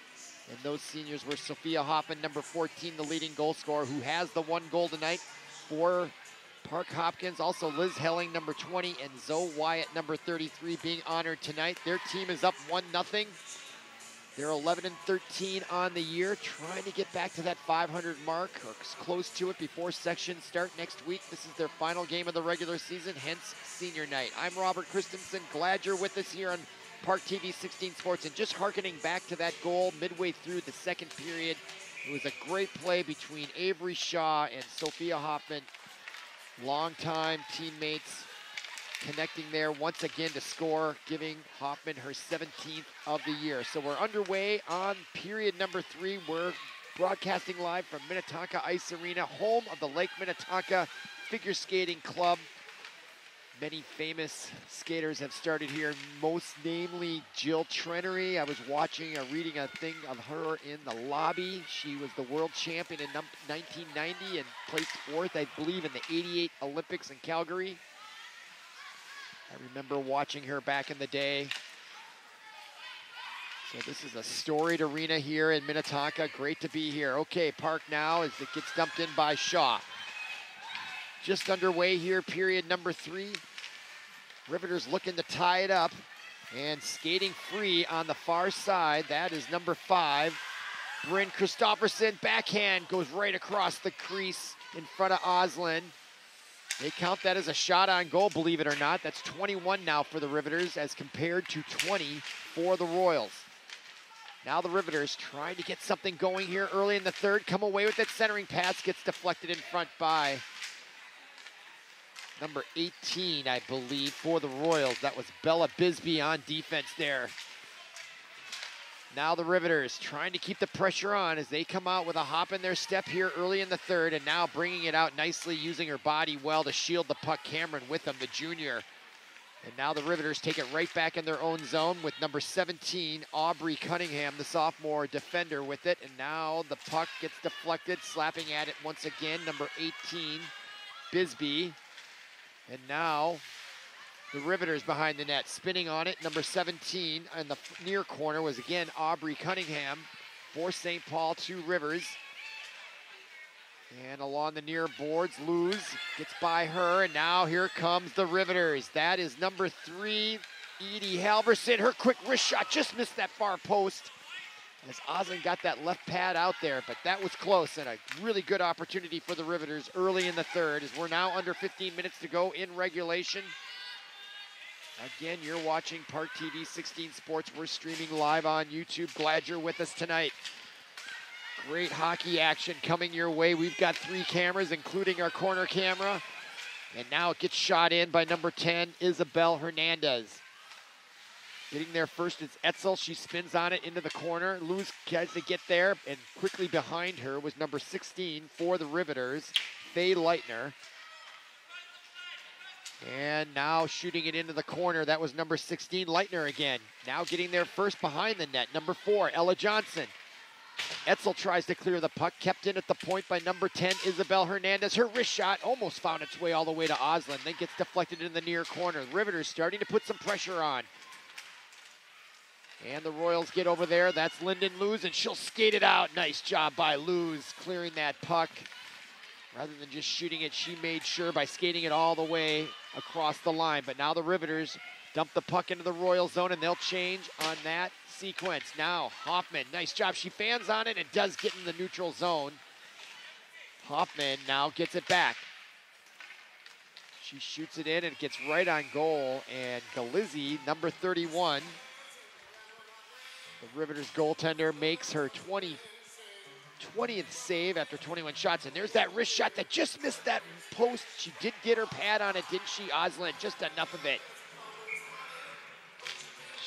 And those seniors were Sophia Hoffman, number 14, the leading goal scorer, who has the one goal tonight for Park Hopkins. Also Liz Helling, number 20, and Zoe Wyatt, number 33, being honored tonight. Their team is up 1-0. They're 11 and 13 on the year, trying to get back to that 500 mark or close to it before sections start next week. This is their final game of the regular season, hence senior night. I'm Robert Christensen. Glad you're with us here on Park TV 16 Sports. And just harkening back to that goal midway through the second period, it was a great play between Avery Shaw and Sophia Hoffman, longtime teammates connecting there once again to score, giving Hoffman her 17th of the year. So we're underway on period number three. We're broadcasting live from Minnetonka Ice Arena, home of the Lake Minnetonka Figure Skating Club. Many famous skaters have started here, most namely Jill Trenary. I was watching, or reading a thing of her in the lobby. She was the world champion in 1990 and placed fourth, I believe, in the 88 Olympics in Calgary. I remember watching her back in the day. So this is a storied arena here in Minnetonka. Great to be here. Okay, Park now as it gets dumped in by Shaw. Just underway here, period number three. Riveters looking to tie it up and skating free on the far side. That is number five. Bryn Christopherson, backhand, goes right across the crease in front of Oslin. They count that as a shot on goal, believe it or not. That's 21 now for the Riveters as compared to 20 for the Royals. Now the Riveters trying to get something going here early in the third. Come away with that centering pass, gets deflected in front by number 18, I believe, for the Royals. That was Bella Bisbee on defense there. Now the Riveters trying to keep the pressure on as they come out with a hop in their step here early in the third and now bringing it out nicely using her body well to shield the puck. Cameron with them, the junior. And now the Riveters take it right back in their own zone with number 17, Aubrey Cunningham, the sophomore defender with it. And now the puck gets deflected, slapping at it once again, number 18, Bisbee. And now the Riveters behind the net, spinning on it. Number 17 in the near corner was again Aubrey Cunningham. for St. Paul Two Rivers. And along the near boards, Luz gets by her, and now here comes the Riveters. That is number three, Edie Halverson. Her quick wrist shot just missed that far post as Oslin got that left pad out there, but that was close and a really good opportunity for the Riveters early in the third as we're now under 15 minutes to go in regulation. Again, you're watching Park TV 16 Sports. We're streaming live on YouTube. Glad you're with us tonight. Great hockey action coming your way. We've got three cameras, including our corner camera. And now it gets shot in by number 10, Isabel Hernandez. Getting there first is Etzel. She spins on it into the corner. Luz tries to get there, and quickly behind her was number 16 for the Riveters, Faye Leitner. And now shooting it into the corner. That was number 16, Leitner again. Now getting there first behind the net. Number four, Ella Johnson. Etzel tries to clear the puck, kept in at the point by number 10, Isabel Hernandez. Her wrist shot almost found its way all the way to Oslin, then gets deflected in the near corner. Riveters starting to put some pressure on. And the Royals get over there. That's Lyndon Luz, and she'll skate it out. Nice job by Luz clearing that puck. Rather than just shooting it, she made sure by skating it all the way across the line. But now the Riveters dump the puck into the Royal zone, and they'll change on that sequence. Now, Hoffman, nice job. She fans on it and does get in the neutral zone. Hoffman now gets it back. She shoots it in and gets right on goal. And Galizzi, number 31, the Riveters goaltender makes her 20, 20th save after 21 shots. And there's that wrist shot that just missed that post. She did get her pad on it, didn't she, Oslin? Just enough of it.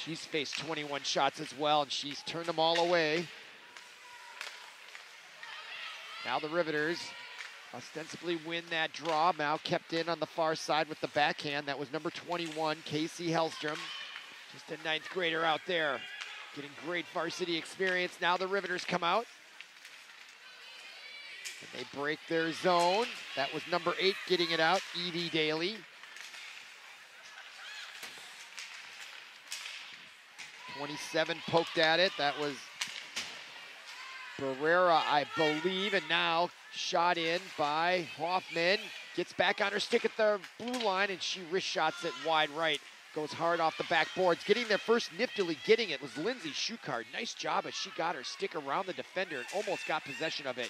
She's faced 21 shots as well, and she's turned them all away. Now the Riveters ostensibly win that draw. Now kept in on the far side with the backhand. That was number 21, Casey Hellstrom. Just a ninth grader out there. Getting great varsity experience. Now the Riveters come out. And they break their zone. That was number eight getting it out, Edie Daly. 27 poked at it. That was Barrera, I believe, and now shot in by Hoffman. Gets back on her stick at the blue line, and she wrist shots it wide right. Goes hard off the backboards. Getting there first, niftily getting it was Lindsay Schuchard. Nice job as she got her stick around the defender and almost got possession of it.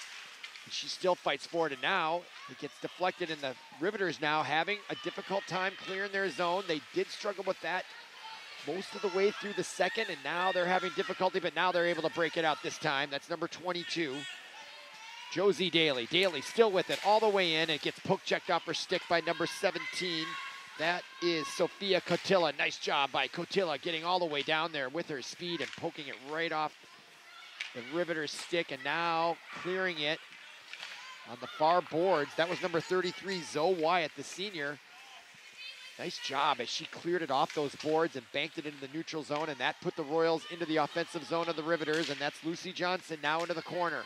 She still fights for it, and now it gets deflected, and the Riveters now having a difficult time clearing their zone. They did struggle with that most of the way through the second, and now they're having difficulty, but now they're able to break it out this time. That's number 22. Josie Daly. Daly still with it all the way in. It gets poke checked off her stick by number 17. That is Sophia Cotilla. Nice job by Cotilla getting all the way down there with her speed and poking it right off the riveter's stick and now clearing it on the far boards. That was number 33, Zoe Wyatt, the senior. Nice job as she cleared it off those boards and banked it into the neutral zone, and that put the Royals into the offensive zone of the Riveters, and that's Lucy Johnson now into the corner.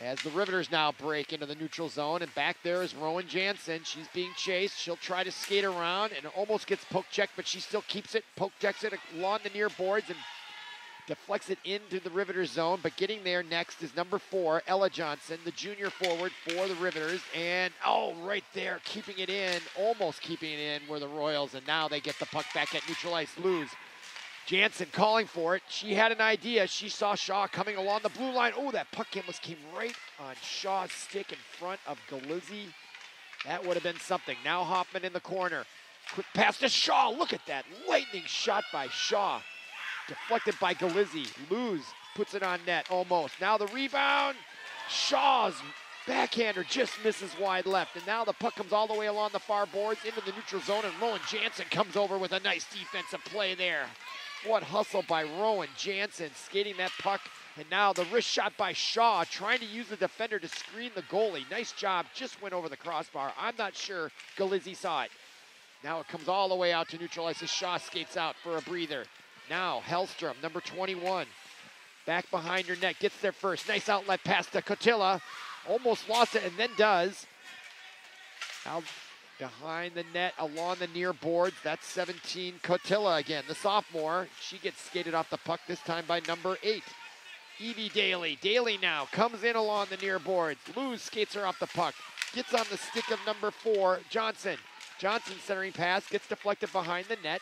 As the Riveters now break into the neutral zone, and back there is Rowan Jansen. She's being chased. She'll try to skate around and almost gets poke checked, but she still keeps it, poke checks it along the near boards and deflects it into the Riveters zone. But getting there next is number four, Ella Johnson, the junior forward for the Riveters. And oh, right there, keeping it in, almost keeping it in were the Royals. And now they get the puck back at neutral ice. Luz. Jansen calling for it. She had an idea. She saw Shaw coming along the blue line. Oh, that puck almost came right on Shaw's stick in front of Galizzi. That would have been something. Now Hoffman in the corner. Quick pass to Shaw. Look at that lightning shot by Shaw. Deflected by Galizzi. Luz puts it on net almost. Now the rebound. Shaw's backhander just misses wide left. And now the puck comes all the way along the far boards into the neutral zone. And Rowan Jansen comes over with a nice defensive play there. What hustle by Rowan Jansen skating that puck. And now the wrist shot by Shaw trying to use the defender to screen the goalie. Nice job. Just went over the crossbar. I'm not sure Galizzi saw it. Now it comes all the way out to neutralize as Shaw skates out for a breather. Now Hellstrom, number 21. Back behind your net, gets there first. Nice outlet pass to Cotilla. Almost lost it and then does. Now behind the net along the near boards. That's 17 Cotilla again, the sophomore. She gets skated off the puck this time by number eight. Evie Daly. Daly now comes in along the near boards. Luz skates her off the puck. Gets on the stick of number four, Johnson. Johnson centering pass, gets deflected behind the net.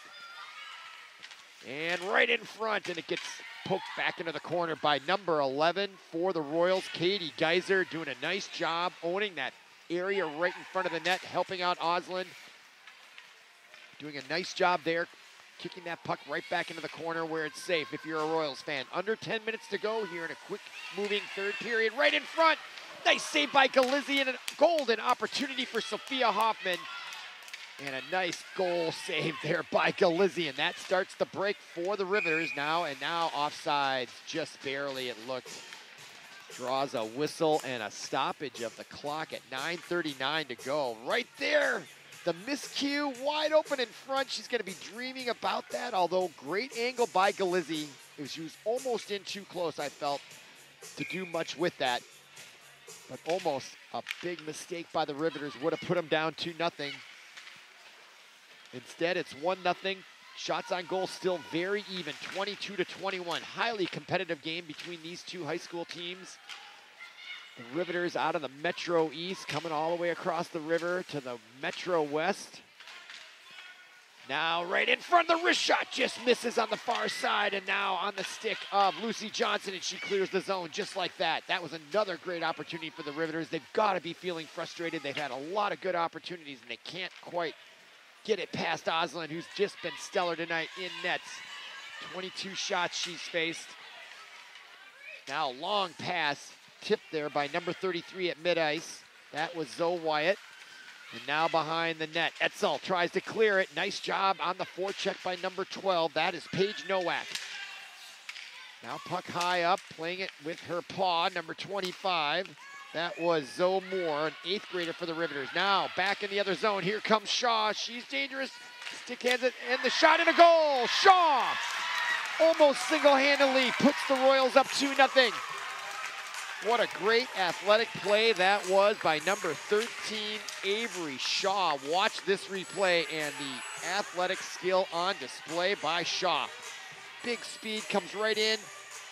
And right in front, and it gets poked back into the corner by number 11 for the Royals. Katie Geyser doing a nice job owning that area right in front of the net, helping out Oslin. Doing a nice job there, kicking that puck right back into the corner where it's safe if you're a Royals fan. Under 10 minutes to go here in a quick moving third period. Right in front. Nice save by Galizzi and a golden opportunity for Sophia Hoffman. And a nice goal save there by Galizzi. And that starts the break for the Riveters now. And now offsides just barely, it looks. Draws a whistle and a stoppage of the clock at 9.39 to go. Right there, the miscue wide open in front. She's going to be dreaming about that, although great angle by Galizzi. She was almost in too close, I felt, to do much with that. But almost a big mistake by the Riveters would have put them down 2 nothing. Instead, it's 1 nothing. Shots on goal still very even, 22 to 21. Highly competitive game between these two high school teams. The Riveters out of the Metro East coming all the way across the river to the Metro West. Now right in front, the wrist shot just misses on the far side and now on the stick of Lucy Johnson and she clears the zone just like that. That was another great opportunity for the Riveters. They've got to be feeling frustrated. They've had a lot of good opportunities and they can't quite get it past Oslin, who's just been stellar tonight in nets. 22 shots she's faced. Now long pass tipped there by number 33 at mid-ice. That was Zoe Wyatt. And now behind the net, Etzel tries to clear it. Nice job on the forecheck by number 12. That is Paige Nowak. Now puck high up, playing it with her paw, number 25. That was Zoe Moore, an eighth grader for the Riveters. Now back in the other zone. Here comes Shaw. She's dangerous. Stick hands it, and the shot and a goal. Shaw almost single-handedly puts the Royals up 2 0 what a great athletic play that was by number 13, Avery Shaw. Watch this replay and the athletic skill on display by Shaw. Big speed comes right in.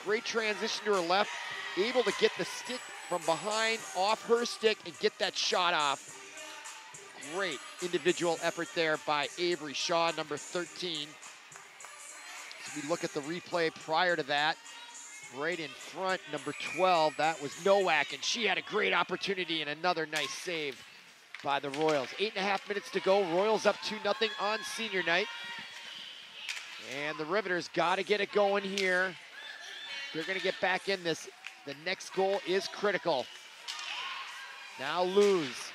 Great transition to her left. Able to get the stick from behind off her stick and get that shot off. Great individual effort there by Avery Shaw, number 13. As we look at the replay prior to that, right in front, number 12. That was Nowak, and she had a great opportunity and another nice save by the Royals. Eight and a half minutes to go. Royals up 2 nothing on senior night. And the Riveters got to get it going here. They're going to get back in this. The next goal is critical. Now Luz.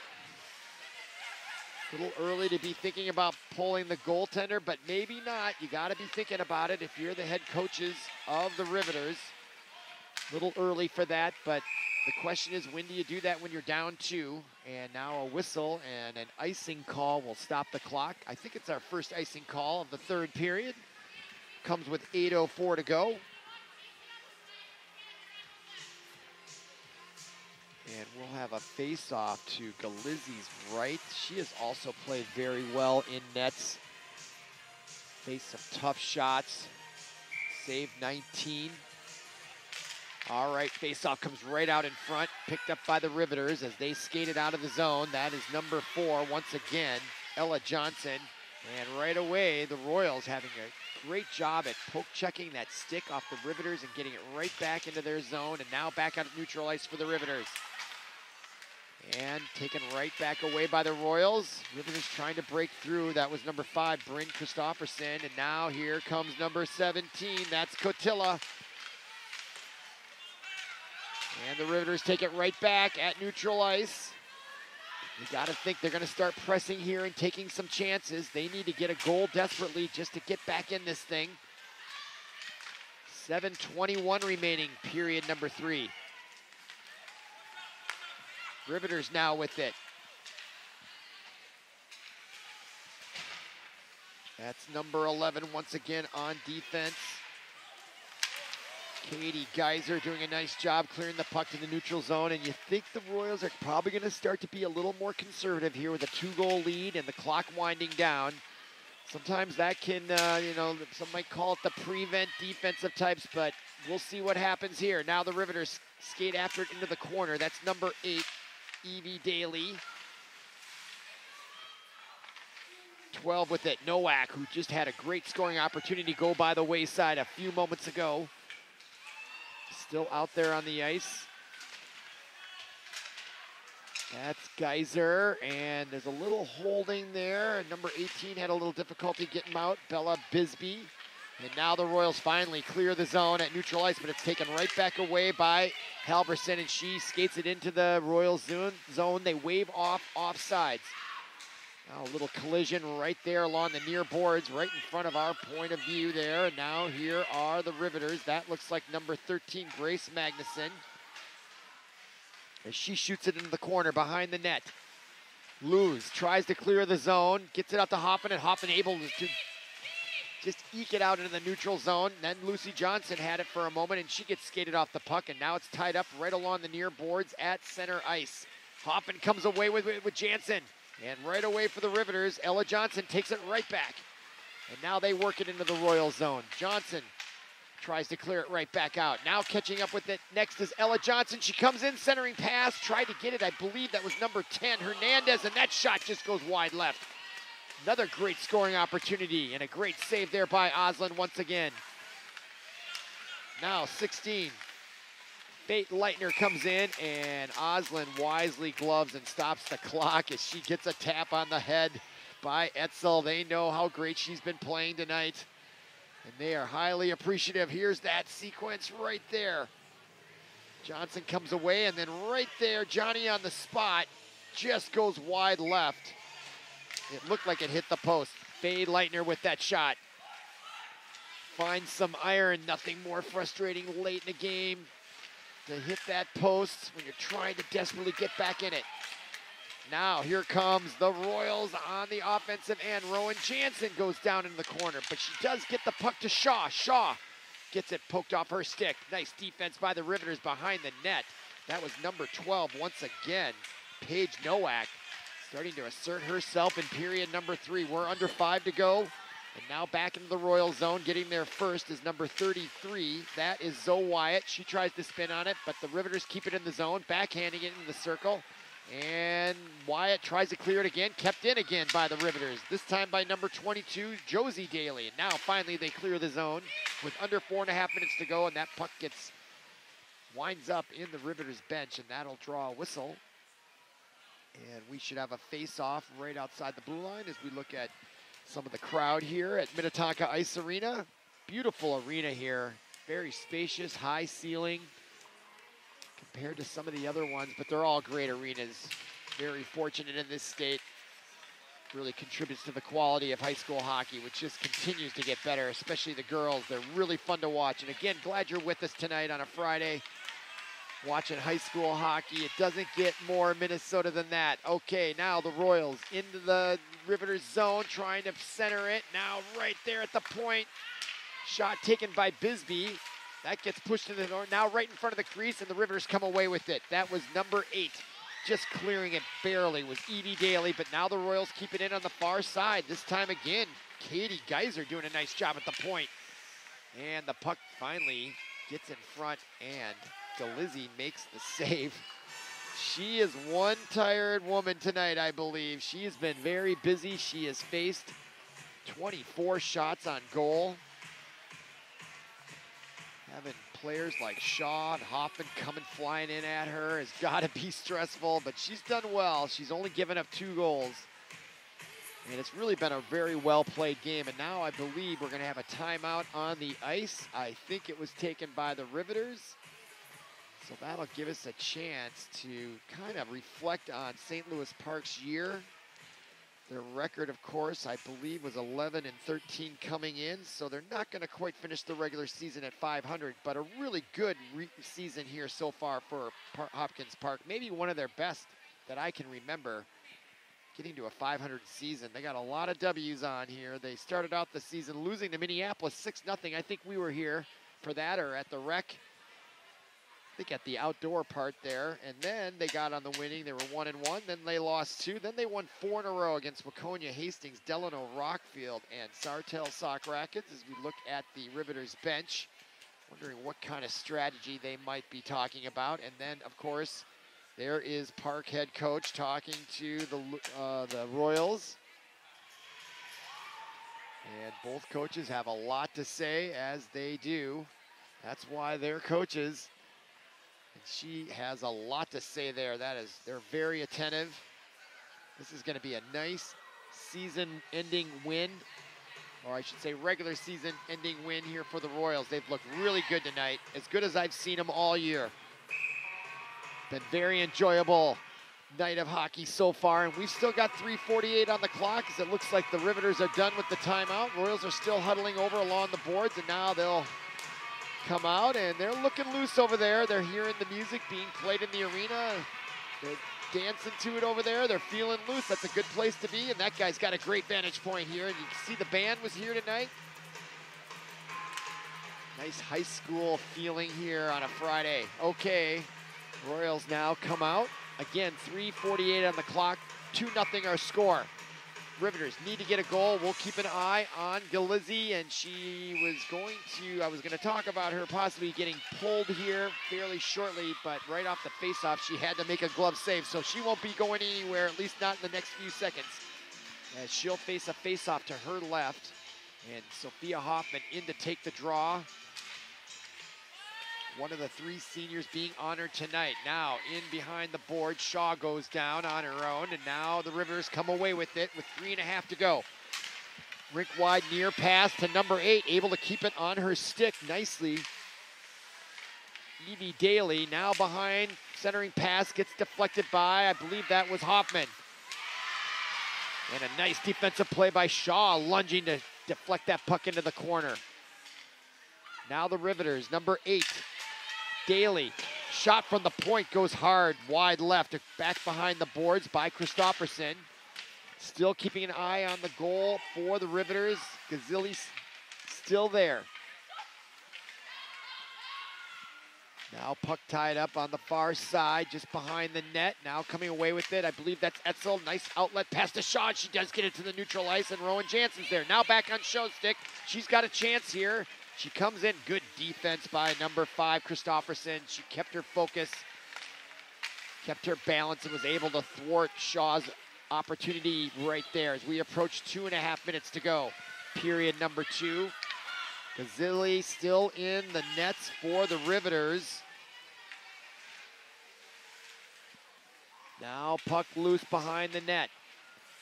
A little early to be thinking about pulling the goaltender, but maybe not. You got to be thinking about it if you're the head coaches of the Riveters. A little early for that, but the question is when do you do that when you're down two? And now a whistle and an icing call will stop the clock. I think it's our first icing call of the third period. Comes with 8.04 to go. And we'll have a face-off to Galizzi's right. She has also played very well in nets. Faced some tough shots. Save 19. All right, face-off comes right out in front, picked up by the Riveters as they skated out of the zone. That is number four once again, Ella Johnson. And right away, the Royals having a great job at poke checking that stick off the Riveters and getting it right back into their zone. And now back out of neutral ice for the Riveters. And taken right back away by the Royals. Riveters trying to break through. That was number five, Bryn Christofferson. And now here comes number 17. That's Cotilla. And the Riveters take it right back at neutral ice. You got to think they're going to start pressing here and taking some chances. They need to get a goal desperately just to get back in this thing. 7.21 remaining, period number three. Riveters now with it. That's number 11 once again on defense. Katie Geyser doing a nice job clearing the puck to the neutral zone, and you think the Royals are probably going to start to be a little more conservative here with a two-goal lead and the clock winding down. Sometimes that can, uh, you know, some might call it the prevent defensive types, but we'll see what happens here. Now the Riveters skate after it into the corner. That's number eight, Evie Daly. 12 with it, Nowak, who just had a great scoring opportunity go by the wayside a few moments ago. Still out there on the ice. That's Geyser, and there's a little holding there. Number 18 had a little difficulty getting out, Bella Bisbee. And now the Royals finally clear the zone at neutral ice, but it's taken right back away by Halverson, and she skates it into the Royals zone. zone. They wave off offsides. Now a little collision right there along the near boards, right in front of our point of view there. And now here are the Riveters. That looks like number 13, Grace Magnuson. As she shoots it into the corner behind the net. Luz, tries to clear the zone, gets it out to Hoffman, and Hoffman able to just eke it out into the neutral zone. Then Lucy Johnson had it for a moment, and she gets skated off the puck, and now it's tied up right along the near boards at center ice. Hoffman comes away with, it with Jansen. And right away for the Riveters, Ella Johnson takes it right back. And now they work it into the Royal zone. Johnson tries to clear it right back out. Now catching up with it next is Ella Johnson. She comes in, centering pass, tried to get it. I believe that was number 10, Hernandez, and that shot just goes wide left. Another great scoring opportunity and a great save there by Oslin once again. Now 16, Bate Leitner comes in and Oslin wisely gloves and stops the clock as she gets a tap on the head by Etzel. They know how great she's been playing tonight and they are highly appreciative. Here's that sequence right there. Johnson comes away and then right there, Johnny on the spot just goes wide left. It looked like it hit the post. Fade Leitner with that shot. Finds some iron, nothing more frustrating late in the game to hit that post when you're trying to desperately get back in it. Now here comes the Royals on the offensive end. Rowan Jansen goes down in the corner, but she does get the puck to Shaw. Shaw gets it poked off her stick. Nice defense by the Riveters behind the net. That was number 12 once again. Paige Nowak starting to assert herself in period number three. We're under five to go. And now back into the Royal zone, getting there first is number 33. That is Zoe Wyatt. She tries to spin on it, but the Riveters keep it in the zone, backhanding it into the circle. And Wyatt tries to clear it again, kept in again by the Riveters. This time by number 22, Josie Daly. And now finally they clear the zone with under four and a half minutes to go, and that puck gets winds up in the Riveters bench, and that'll draw a whistle. And we should have a face-off right outside the blue line as we look at some of the crowd here at Minnetonka Ice Arena. Beautiful arena here. Very spacious, high ceiling compared to some of the other ones, but they're all great arenas. Very fortunate in this state. Really contributes to the quality of high school hockey, which just continues to get better, especially the girls. They're really fun to watch. And again, glad you're with us tonight on a Friday watching high school hockey. It doesn't get more Minnesota than that. Okay, now the Royals into the Riveters zone, trying to center it. Now right there at the point. Shot taken by Bisbee. That gets pushed to the north. Now right in front of the crease, and the Riveters come away with it. That was number eight. Just clearing it barely was Evie Daly, but now the Royals keep it in on the far side. This time again, Katie Geyser doing a nice job at the point. And the puck finally gets in front, and Galizzi makes the save. She is one tired woman tonight, I believe. She has been very busy. She has faced 24 shots on goal. Having players like Shaw and Hoffman coming flying in at her has got to be stressful, but she's done well. She's only given up two goals. And it's really been a very well played game. And now I believe we're going to have a timeout on the ice. I think it was taken by the Riveters. So that'll give us a chance to kind of reflect on St. Louis Park's year. Their record, of course, I believe was 11 and 13 coming in, so they're not going to quite finish the regular season at 500, but a really good season here so far for Par Hopkins Park. Maybe one of their best that I can remember getting to a 500 season. They got a lot of W's on here. They started out the season losing to Minneapolis 6 0. I think we were here for that or at the rec they got the outdoor part there, and then they got on the winning. They were one and one. Then they lost two. Then they won four in a row against Waconia Hastings, Delano Rockford, and Sartell Sauk Rapids. As we look at the Riveters bench, Wondering what kind of strategy they might be talking about. And then, of course, there is Park head coach talking to the, uh, the Royals. And both coaches have a lot to say, as they do. That's why they're coaches. She has a lot to say there. That is, they're very attentive. This is going to be a nice season-ending win, or I should say regular season-ending win here for the Royals. They've looked really good tonight, as good as I've seen them all year. Been very enjoyable night of hockey so far, and we've still got 3.48 on the clock as it looks like the Riveters are done with the timeout. Royals are still huddling over along the boards, and now they'll come out, and they're looking loose over there. They're hearing the music being played in the arena. They're dancing to it over there. They're feeling loose. That's a good place to be, and that guy's got a great vantage point here. And you can see the band was here tonight. Nice high school feeling here on a Friday. Okay, Royals now come out. Again, 3.48 on the clock, 2 nothing our score. Riveters need to get a goal. We'll keep an eye on Galizzi, and she was going to, I was going to talk about her possibly getting pulled here fairly shortly, but right off the faceoff, she had to make a glove save, so she won't be going anywhere, at least not in the next few seconds. As she'll face a faceoff to her left, and Sophia Hoffman in to take the draw one of the three seniors being honored tonight. Now in behind the board, Shaw goes down on her own, and now the Rivers come away with it with three and a half to go. Rink wide near pass to number eight, able to keep it on her stick nicely. Evie Daly now behind, centering pass gets deflected by, I believe that was Hoffman. And a nice defensive play by Shaw, lunging to deflect that puck into the corner. Now the Riveters, number eight, Daly. Shot from the point goes hard, wide left, back behind the boards by Christopherson. Still keeping an eye on the goal for the Riveters. Gazilli still there. Now puck tied up on the far side, just behind the net. Now coming away with it. I believe that's Etzel. Nice outlet pass to Shaw. She does get it to the neutral ice, and Rowan Jansen's there. Now back on Shaw stick. She's got a chance here. She comes in, good defense by number five, Christopherson. She kept her focus, kept her balance, and was able to thwart Shaw's opportunity right there as we approach two and a half minutes to go. Period number two. Gazilli still in the nets for the Riveters. Now puck loose behind the net.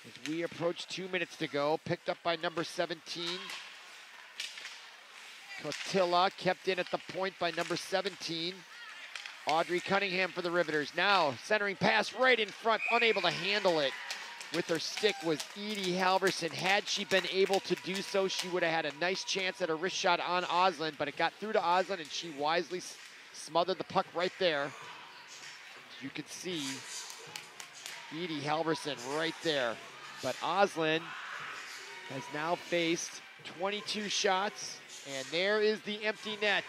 As we approach two minutes to go, picked up by number 17, Cotilla kept in at the point by number 17. Audrey Cunningham for the Riveters. Now centering pass right in front, unable to handle it with her stick was Edie Halverson. Had she been able to do so, she would have had a nice chance at a wrist shot on Oslin, but it got through to Oslin and she wisely smothered the puck right there. You can see Edie Halverson right there. But Oslin has now faced 22 shots, and there is the empty net.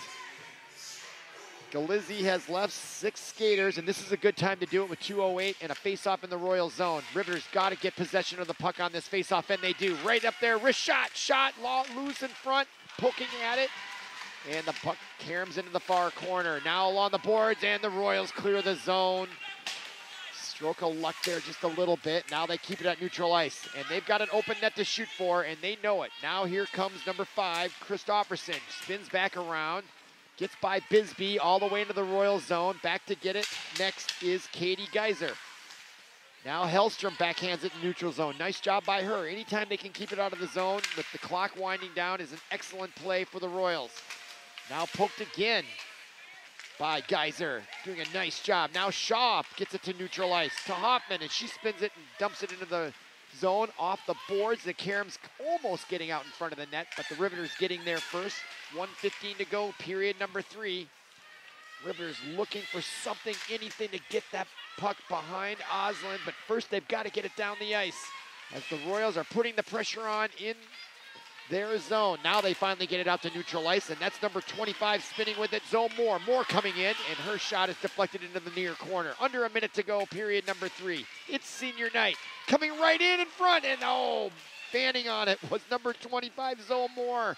Galizzi has left six skaters, and this is a good time to do it with 2.08 and a face-off in the Royal zone. Rivers got to get possession of the puck on this face-off, and they do. Right up there, wrist shot, shot, loose in front, poking at it. And the puck caroms into the far corner. Now along the boards, and the Royals clear the zone. Stroke of luck there just a little bit. Now they keep it at neutral ice, and they've got an open net to shoot for, and they know it. Now here comes number five, Christopherson. Spins back around, gets by Bisbee all the way into the Royal zone. Back to get it. Next is Katie Geyser. Now Hellstrom backhands it in neutral zone. Nice job by her. Anytime they can keep it out of the zone with the clock winding down is an excellent play for the Royals. Now poked again by Geyser, doing a nice job. Now Shaw gets it to neutral ice to Hoffman, and she spins it and dumps it into the zone off the boards. The Karams almost getting out in front of the net, but the Riveters getting there first. 115 to go, period number three. Riveters looking for something, anything to get that puck behind Oslin, but first they've got to get it down the ice as the Royals are putting the pressure on in their zone. Now they finally get it out to neutral ice, and that's number 25 spinning with it. Zoe Moore. Moore coming in, and her shot is deflected into the near corner. Under a minute to go, period number three. It's senior night. Coming right in in front, and oh, fanning on it was number 25, Zoe Moore.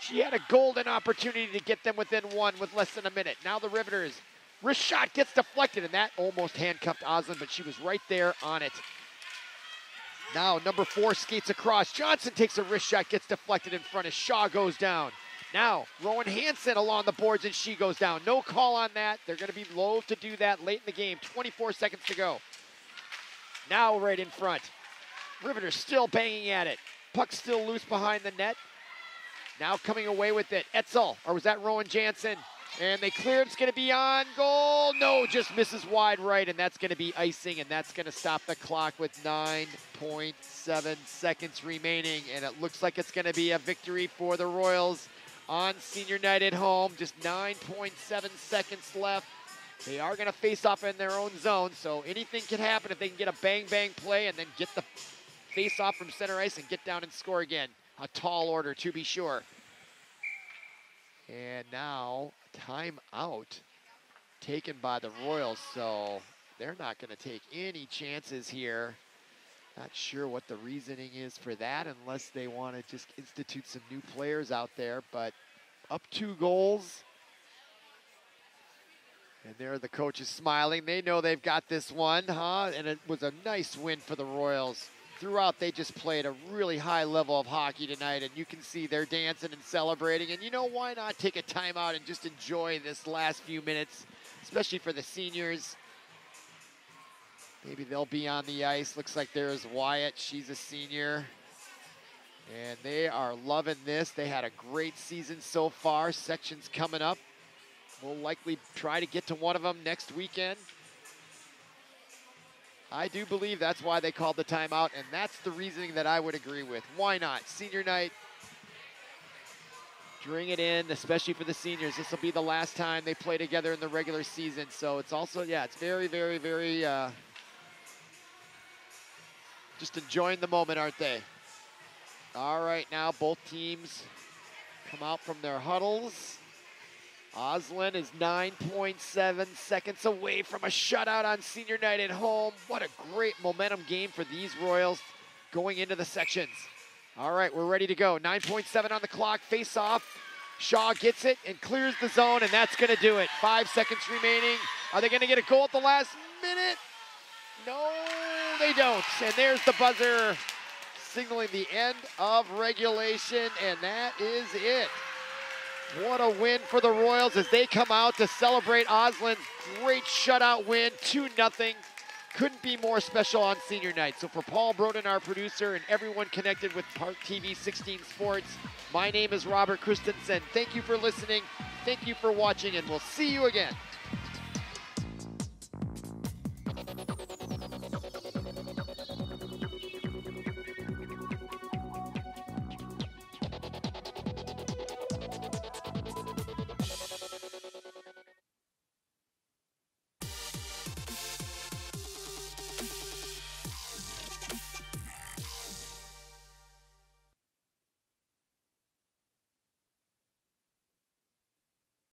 She had a golden opportunity to get them within one with less than a minute. Now the Riveters. Wrist shot gets deflected, and that almost handcuffed Oslin, but she was right there on it. Now number four skates across. Johnson takes a wrist shot, gets deflected in front as Shaw goes down. Now Rowan Hanson along the boards and she goes down. No call on that. They're going to be loath to do that late in the game. 24 seconds to go. Now right in front. Riveter still banging at it. Puck still loose behind the net. Now coming away with it. Etzel, or was that Rowan Jansen? And they clear. It's going to be on goal. No, just misses wide right, and that's going to be icing, and that's going to stop the clock with 9.7 seconds remaining. And it looks like it's going to be a victory for the Royals on senior night at home. Just 9.7 seconds left. They are going to face off in their own zone, so anything can happen if they can get a bang bang play and then get the face off from center ice and get down and score again. A tall order, to be sure. And now, timeout taken by the Royals, so they're not going to take any chances here. Not sure what the reasoning is for that unless they want to just institute some new players out there, but up two goals. And there the coaches smiling. They know they've got this one, huh? And it was a nice win for the Royals. Throughout, they just played a really high level of hockey tonight, and you can see they're dancing and celebrating. And you know, why not take a timeout and just enjoy this last few minutes, especially for the seniors. Maybe they'll be on the ice. Looks like there's Wyatt. She's a senior. And they are loving this. They had a great season so far. Sections coming up. We'll likely try to get to one of them next weekend. I do believe that's why they called the timeout, and that's the reasoning that I would agree with. Why not? Senior night, bring it in, especially for the seniors. This will be the last time they play together in the regular season. So it's also, yeah, it's very, very, very, uh, just enjoying the moment, aren't they? All right, now both teams come out from their huddles. Oslin is 9.7 seconds away from a shutout on senior night at home. What a great momentum game for these Royals going into the sections. All right, we're ready to go. 9.7 on the clock, face off. Shaw gets it and clears the zone, and that's going to do it. Five seconds remaining. Are they going to get a goal at the last minute? No, they don't. And there's the buzzer signaling the end of regulation, and that is it. What a win for the Royals as they come out to celebrate Oslin's great shutout win, 2-0. Couldn't be more special on senior night. So for Paul Broden, our producer, and everyone connected with Park TV 16 Sports, my name is Robert Christensen. Thank you for listening. Thank you for watching, and we'll see you again.